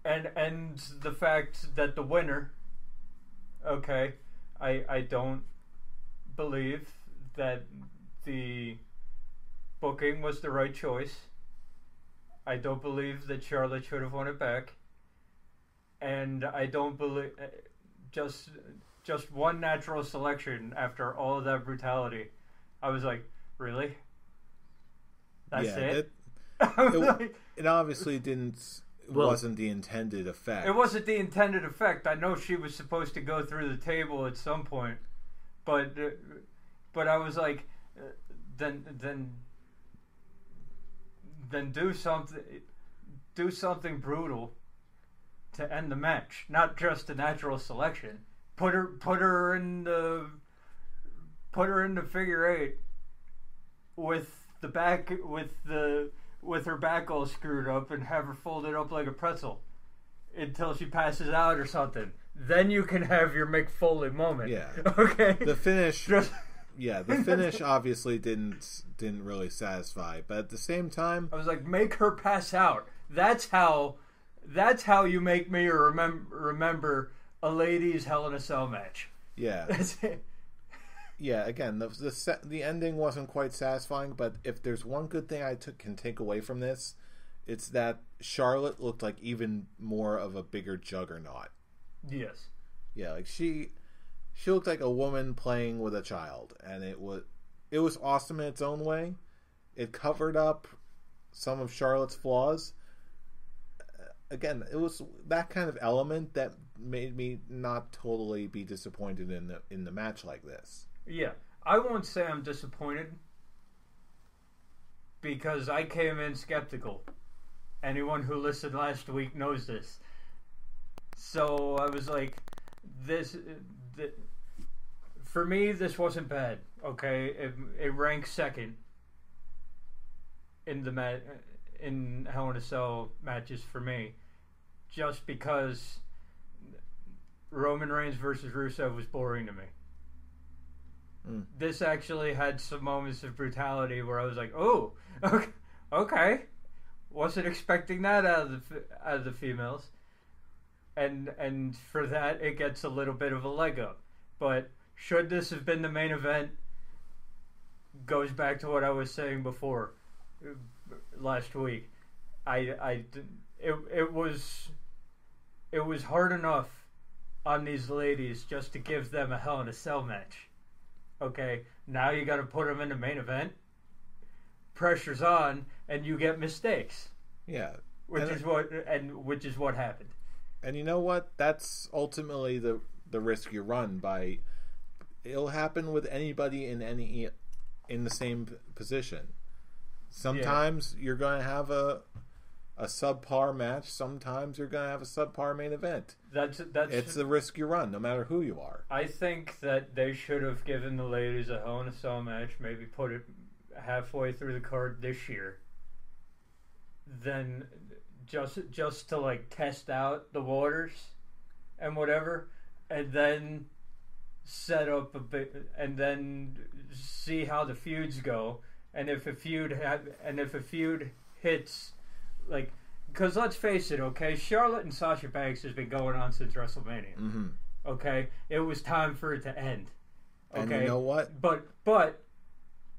and and the fact that the winner, okay, I I don't believe that the booking was the right choice. I don't believe that Charlotte should have won it back, and I don't believe just just one natural selection after all of that brutality. I was like, really? That's yeah, it. It, it- like- it obviously didn't. Well- wasn't the intended effect. It wasn't the intended effect. I know she was supposed to go through the table at some point, but uh, but I was like, uh, then then then do something do something brutal to end the match, not just a natural selection. Put her put her in the put her in the figure eight with the back with the with her back all screwed up and have her folded up like a pretzel until she passes out or something. Then you can have your Mick Foley moment. Yeah. Okay. the finish. Just- yeah, the finish obviously didn't didn't really satisfy, but at the same time, I was like, make her pass out. That's how. That's how you make me remember remember a ladies Hell in a Cell match. yeah, That's it. yeah. Again, the the se- the ending wasn't quite satisfying, but if there's one good thing I took can take away from this, it's that Charlotte looked like even more of a bigger juggernaut. Yes. Yeah, like she she looked like a woman playing with a child, and it was it was awesome in its own way. It covered up some of Charlotte's flaws. Uh, Again, it was that kind of element that made me not totally be disappointed in the in the match like this. Yeah. I won't say I'm disappointed because I came in skeptical. Anyone who listened last week knows this. So I was like, this. th- for me, this wasn't bad. Okay, it, it ranks second in the mat in Hell in a Cell matches for me, just because Roman Reigns versus Rusev was boring to me hmm. this actually had some moments of brutality where I was like, "Oh, okay, okay. wasn't expecting that out of the out of the females," and and for that it gets a little bit of a leg up. but should this have been the main event? Goes back to what I was saying before last week. I, I it, it was, it was hard enough on these ladies just to give them a Hell in a Cell match. Okay, now you got to put them in the main event. Pressure's on, and you get mistakes, Yeah, which And- is what and which is what happened. and you know what? That's ultimately the the risk you run by. It'll happen with anybody in any in the same position. Sometimes you're going to have a a subpar match. Sometimes you're going to have a subpar main event. That's that's. It's the risk you run, no matter who you are. I think that they should have given the ladies a Hell in a Cell match. Maybe put it halfway through the card this year. Then, just just to like test out the waters, and whatever, and then set up a bit, and then see how the feuds go, and if a feud ha- and if a feud hits, like, because let's face it, okay, Charlotte and Sasha Banks has been going on since WrestleMania. hmm Okay, it was time for it to end. And Okay, you know what? but but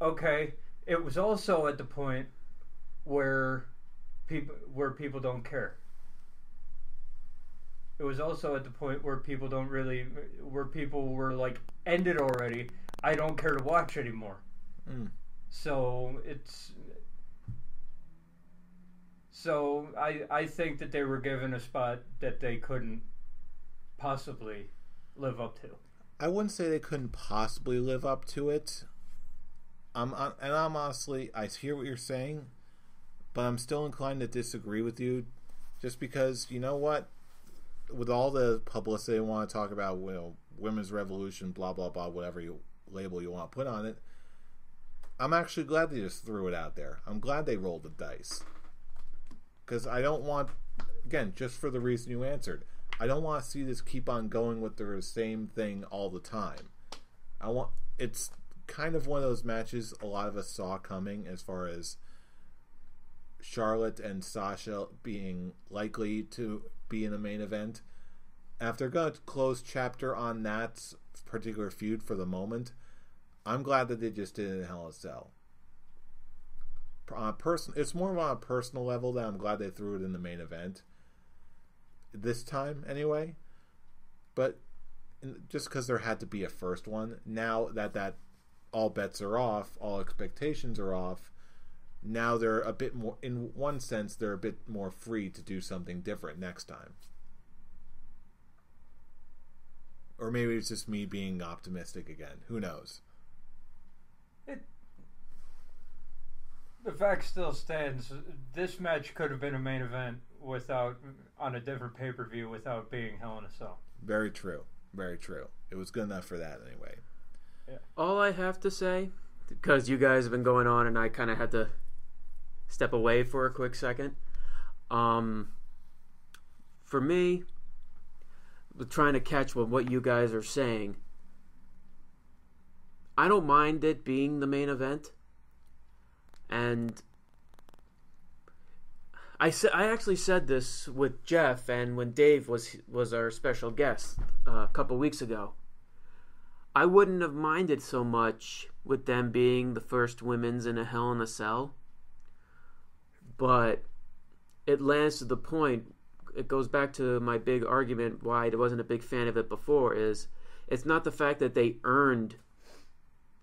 okay, it was also at the point where people where people don't care. It was also at the point where people don't really where people were like ended already. I don't care to watch anymore. Mm. So it's so I I think that they were given a spot that they couldn't possibly live up to. I wouldn't say they couldn't possibly live up to it. I'm and I'm honestly, I hear what you're saying, but I'm still inclined to disagree with you, just because you know what, with all the publicity I want to talk about, you know, women's revolution, blah blah blah, whatever you label you want to put on it. I'm actually glad they just threw it out there. I'm glad they rolled the dice, because I don't want, again, just for the reason you answered. I don't want to see this keep on going with the same thing all the time. I want it's kind of one of those matches a lot of us saw coming as far as Charlotte and Sasha being likely to be in the main event. After going to close chapter on that particular feud for the moment, I'm glad that they just did it in Hell in a Cell. A person, it's more on a personal level that I'm glad they threw it in the main event this time anyway. But just because there had to be a first one, now that that all bets are off, all expectations are off. Now they're a bit more, in one sense, they're a bit more free to do something different next time. Or maybe it's just me being optimistic again. Who knows? it, The fact still stands. This match could have been a main event without on a different pay per view without being Hell in a Cell. Very true. Very true. It was good enough for that anyway. All I have to say, because you guys have been going on and I kind of had to step away for a quick second. Um, for me, trying to catch what, you guys are saying, I don't mind it being the main event. And I said I actually said this with Jeff and when Dave was was our special guest uh, a couple weeks ago. I wouldn't have minded so much with them being the first women's in a Hell in a Cell, but it lands to the point. It goes back to my big argument why I wasn't a big fan of it before. Is it's not the fact that they earned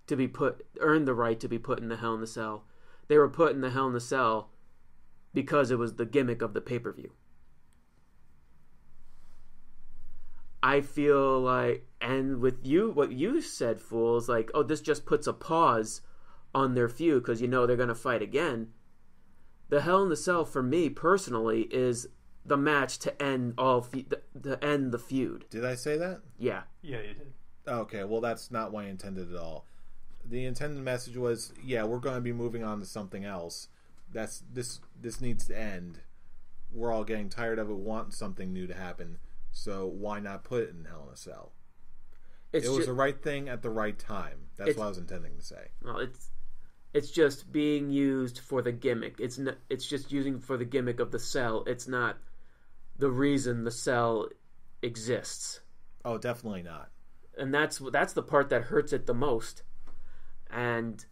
to be put earned the right to be put in the Hell in the Cell. They were put in the Hell in the Cell because it was the gimmick of the pay per view. I feel like, and with you, what you said, fools, like, oh, this just puts a pause on their feud because you know they're going to fight again. The Hell in the Cell, for me personally, is the match to end all fe- to end the feud. Did I say that? Yeah, Yeah, you did. Oh, okay, well, that's not what I intended at all. The intended message was, yeah, we're going to be moving on to something else. That's this. This needs to end. We're all getting tired of it, want something new to happen. So why not put it in Hell in a Cell? it's it was ju- the right thing at the right time. That's what I was intending to say. well, it's it's just being used for the gimmick. It's n- it's just using for the gimmick of the cell. It's not the reason the cell exists. Oh, definitely not. and that's that's the part that hurts it the most. And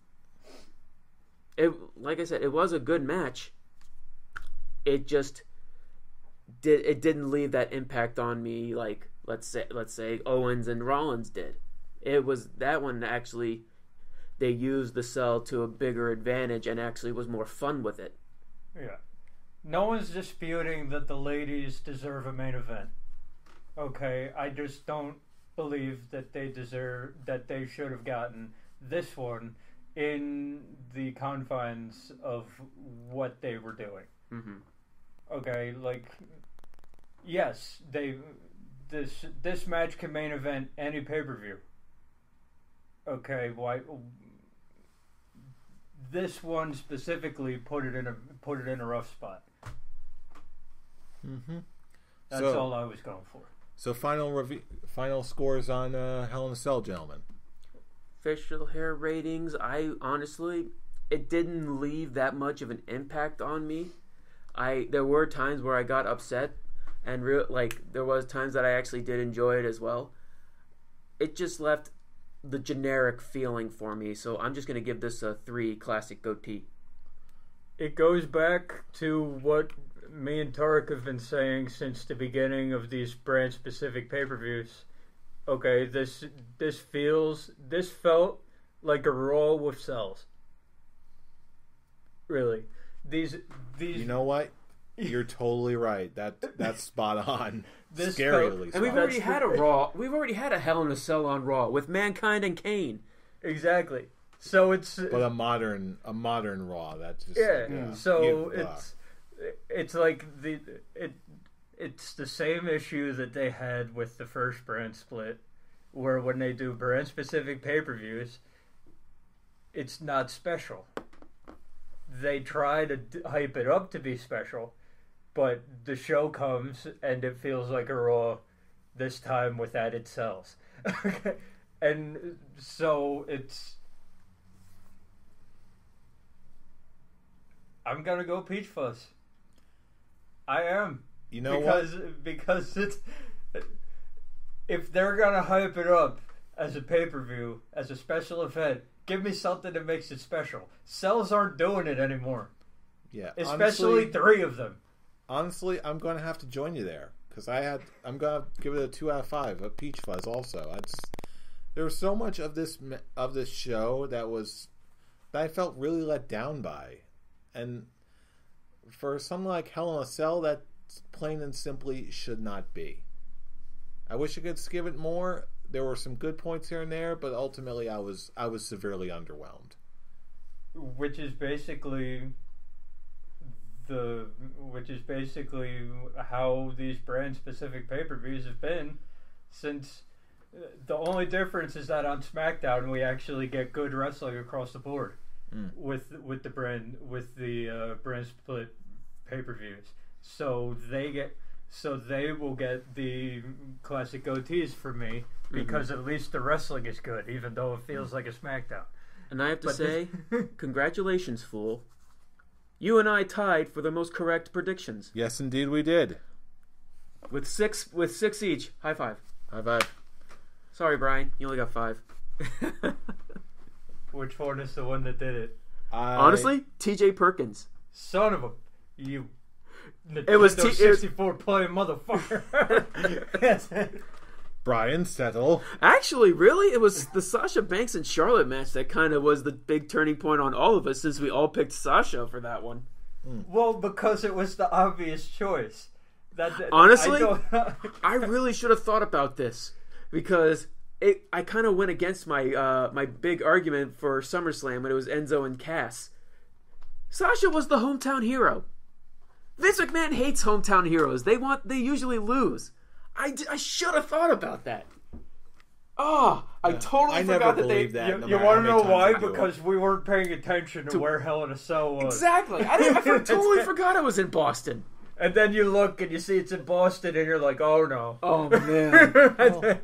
it, like I said, it was a good match. It just did it didn't leave that impact on me like let's say let's say Owens and Rollins did. It was that one actually they used the cell to a bigger advantage and actually was more fun with it. Yeah. No one's disputing that the ladies deserve a main event. Okay, I just don't believe that they deserve that they should have gotten this one in the confines of what they were doing. Mm-hmm. Okay, like yes, they this this match can main event any pay per view. Okay, why? This one specifically put it in a put it in a rough spot. Mm-hmm. That's So- all I was going for. So final rev- final scores on uh, Hell in a Cell, gentlemen. facial hair ratings i honestly it didn't leave that much of an impact on me i there were times where i got upset and real like there was times that i actually did enjoy it as well it just left the generic feeling for me so i'm just going to give this a three classic goatee It goes back to what me and Tarek have been saying since the beginning of these brand specific pay per views. Okay, this this feels this felt like a Raw with cells. Really, these these You know what? You're totally right. That that's spot on. This Scarily felt- and we've already had a raw we've already had a hell in a cell on raw with mankind and kane exactly. So it's But a modern a modern Raw. That's just yeah. yeah. So Give, uh, it's it's like the it it's the same issue that they had with the first brand split, where when they do brand specific pay per views, it's not special. They try to d- hype it up to be special, but the show comes and it feels like a Raw. This time with added cells, and so it's. I'm gonna go Peach Fuzz. I am you know because what? because it's if they're gonna hype it up as a pay per view as a special event, give me something that makes it special. Cells aren't doing it anymore, Yeah. especially honestly, three of them. Honestly, I'm going to have to join you there because I had. I'm going to give it a two out of five. A peach fuzz also. That's there was so much of this of this show that was that I felt really let down by, and for something like Hell in a Cell, that plain and simply should not be. I wish I could give it more. There were some good points here and there, but ultimately, I was I was severely underwhelmed. which is basically the which is basically how these brand specific pay per views have been since uh, the only difference is that on SmackDown we actually get good wrestling across the board Mm. with with the brand with the uh, brand split pay per views. So they get so they will get the classic goatees for me because at least the wrestling is good, even though it feels like a SmackDown. and i have to But say Congratulations, fool. You and I tied for the most correct predictions Yes, indeed, we did. with six with six each. High five. High five. Sorry, Brian, you only got five. Which one is the one that did it? I, Honestly, T.J. Perkins. Son of a you. It was Nintendo T- it 64 playing motherfucker. Yes. Brian Settle. Actually, really, it was the Sasha Banks and Charlotte match that kind of was the big turning point on all of us, since we all picked Sasha for that one. well, because it was the obvious choice. That, that- Honestly? I I really should have thought about this because it. I kind of went against my uh, my big argument for SummerSlam when it was Enzo and Cass. Sasha was the hometown hero. Vince McMahon hates hometown heroes. They want they usually lose. I, d- I should have thought about that. Oh, I totally I forgot never that they that. you no you want to know why? I do it. Because we weren't paying attention to, where Hell in a Cell was. exactly. I, didn't, I totally forgot I was in Boston. And then you look and you see it's in Boston, and you're like, oh no. Oh man.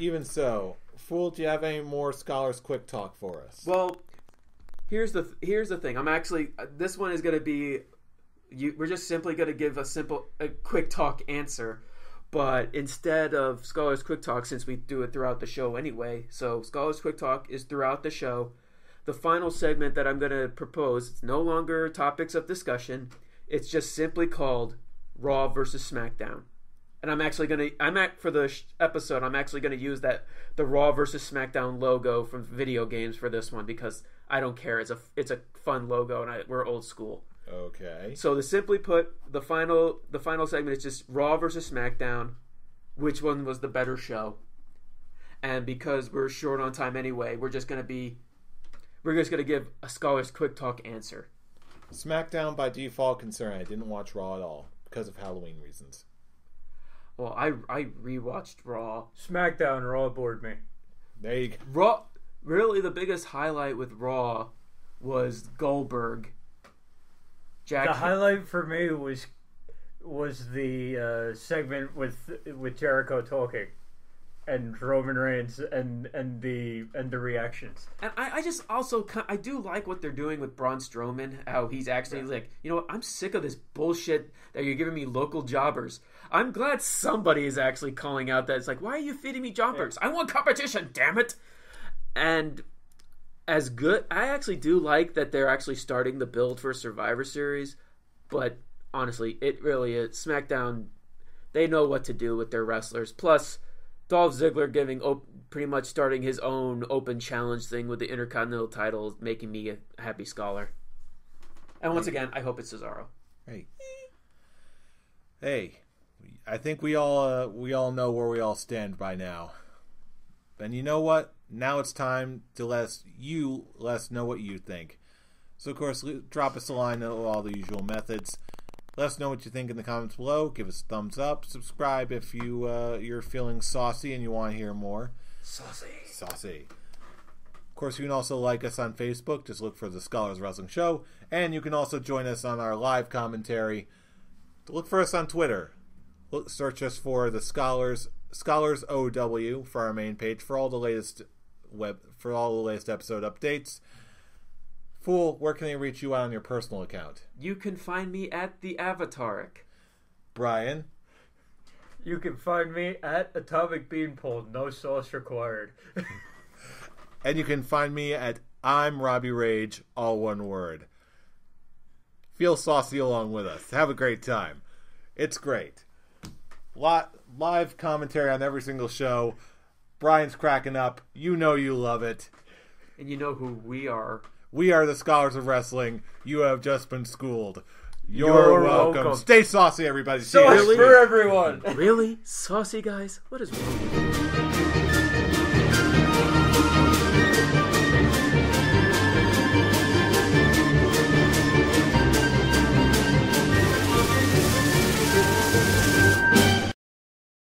even so, Fool, do you have any more Scholars Quick Talk for us? Well, here's the here's the thing. I'm actually uh, this one is going to be you. We're just simply going to give a simple, a quick talk answer. But instead of Scholars Quick Talk, since we do it throughout the show anyway, so Scholars Quick Talk is throughout the show. The final segment that I'm going to propose, it's no longer topics of discussion. It's just simply called Raw versus SmackDown. And I'm actually going to, I'm at, for the sh- episode, I'm actually going to use that, the Raw versus SmackDown logo from video games for this one because I don't care. It's a, it's a fun logo and I, we're old school. Okay. So to simply put, the final the final segment is just Raw versus SmackDown, which one was the better show. And because we're short on time anyway, we're just gonna be we're just gonna give a scholar's quick talk answer. SmackDown by default concern. I didn't watch Raw at all because of Halloween reasons. Well, I I rewatched Raw. SmackDown Raw bored me. There you go. Raw really the biggest highlight with Raw was Goldberg. Jack The highlight for me was was the uh, segment with with Jericho talking and Roman Reigns and and the and the reactions. And I, I just also I do like what they're doing with Braun Strowman. How he's actually like, you know what? I'm sick of this bullshit that you're giving me local jobbers. I'm glad somebody is actually calling out that it's like, why are you feeding me jobbers? I want competition, damn it! And as good, I actually do like that they're actually starting the build for Survivor Series. But honestly, it really is SmackDown. They know what to do with their wrestlers. Plus, Dolph Ziggler giving op- pretty much starting his own open challenge thing with the Intercontinental title, making me a happy scholar. And once again, I hope it's Cesaro. Hey. Hey. I think we all uh, we all know where we all stand by now. And you know what? Now it's time to let us, you let us know what you think. So of course, drop us a line of all the usual methods. Let us know what you think in the comments below. Give us a thumbs up. Subscribe if you uh, you're feeling saucy and you want to hear more. Saucy. Saucy. Of course, you can also like us on Facebook. Just look for the Scholars Wrestling Show, and you can also join us on our live commentary. Look for us on Twitter. Look, search us for the Scholars Scholars OW for our main page for all the latest web for all the latest episode updates. Fool, where can they reach you on your personal account? You can find me at the Avataric. Brian, You can find me at Atomic Beanpole, no sauce required. and you can find me at I'm Robbie Rage, all one word. Feel saucy along with us. Have a great time. It's great. Lot live commentary on every single show. Brian's cracking up. You know you love it. And you know who we are. We are the scholars of wrestling. You have just been schooled. You're, You're welcome. welcome. Stay saucy, everybody. See Sauce. Really? for everyone. Really? Saucy guys? What is wrong with you?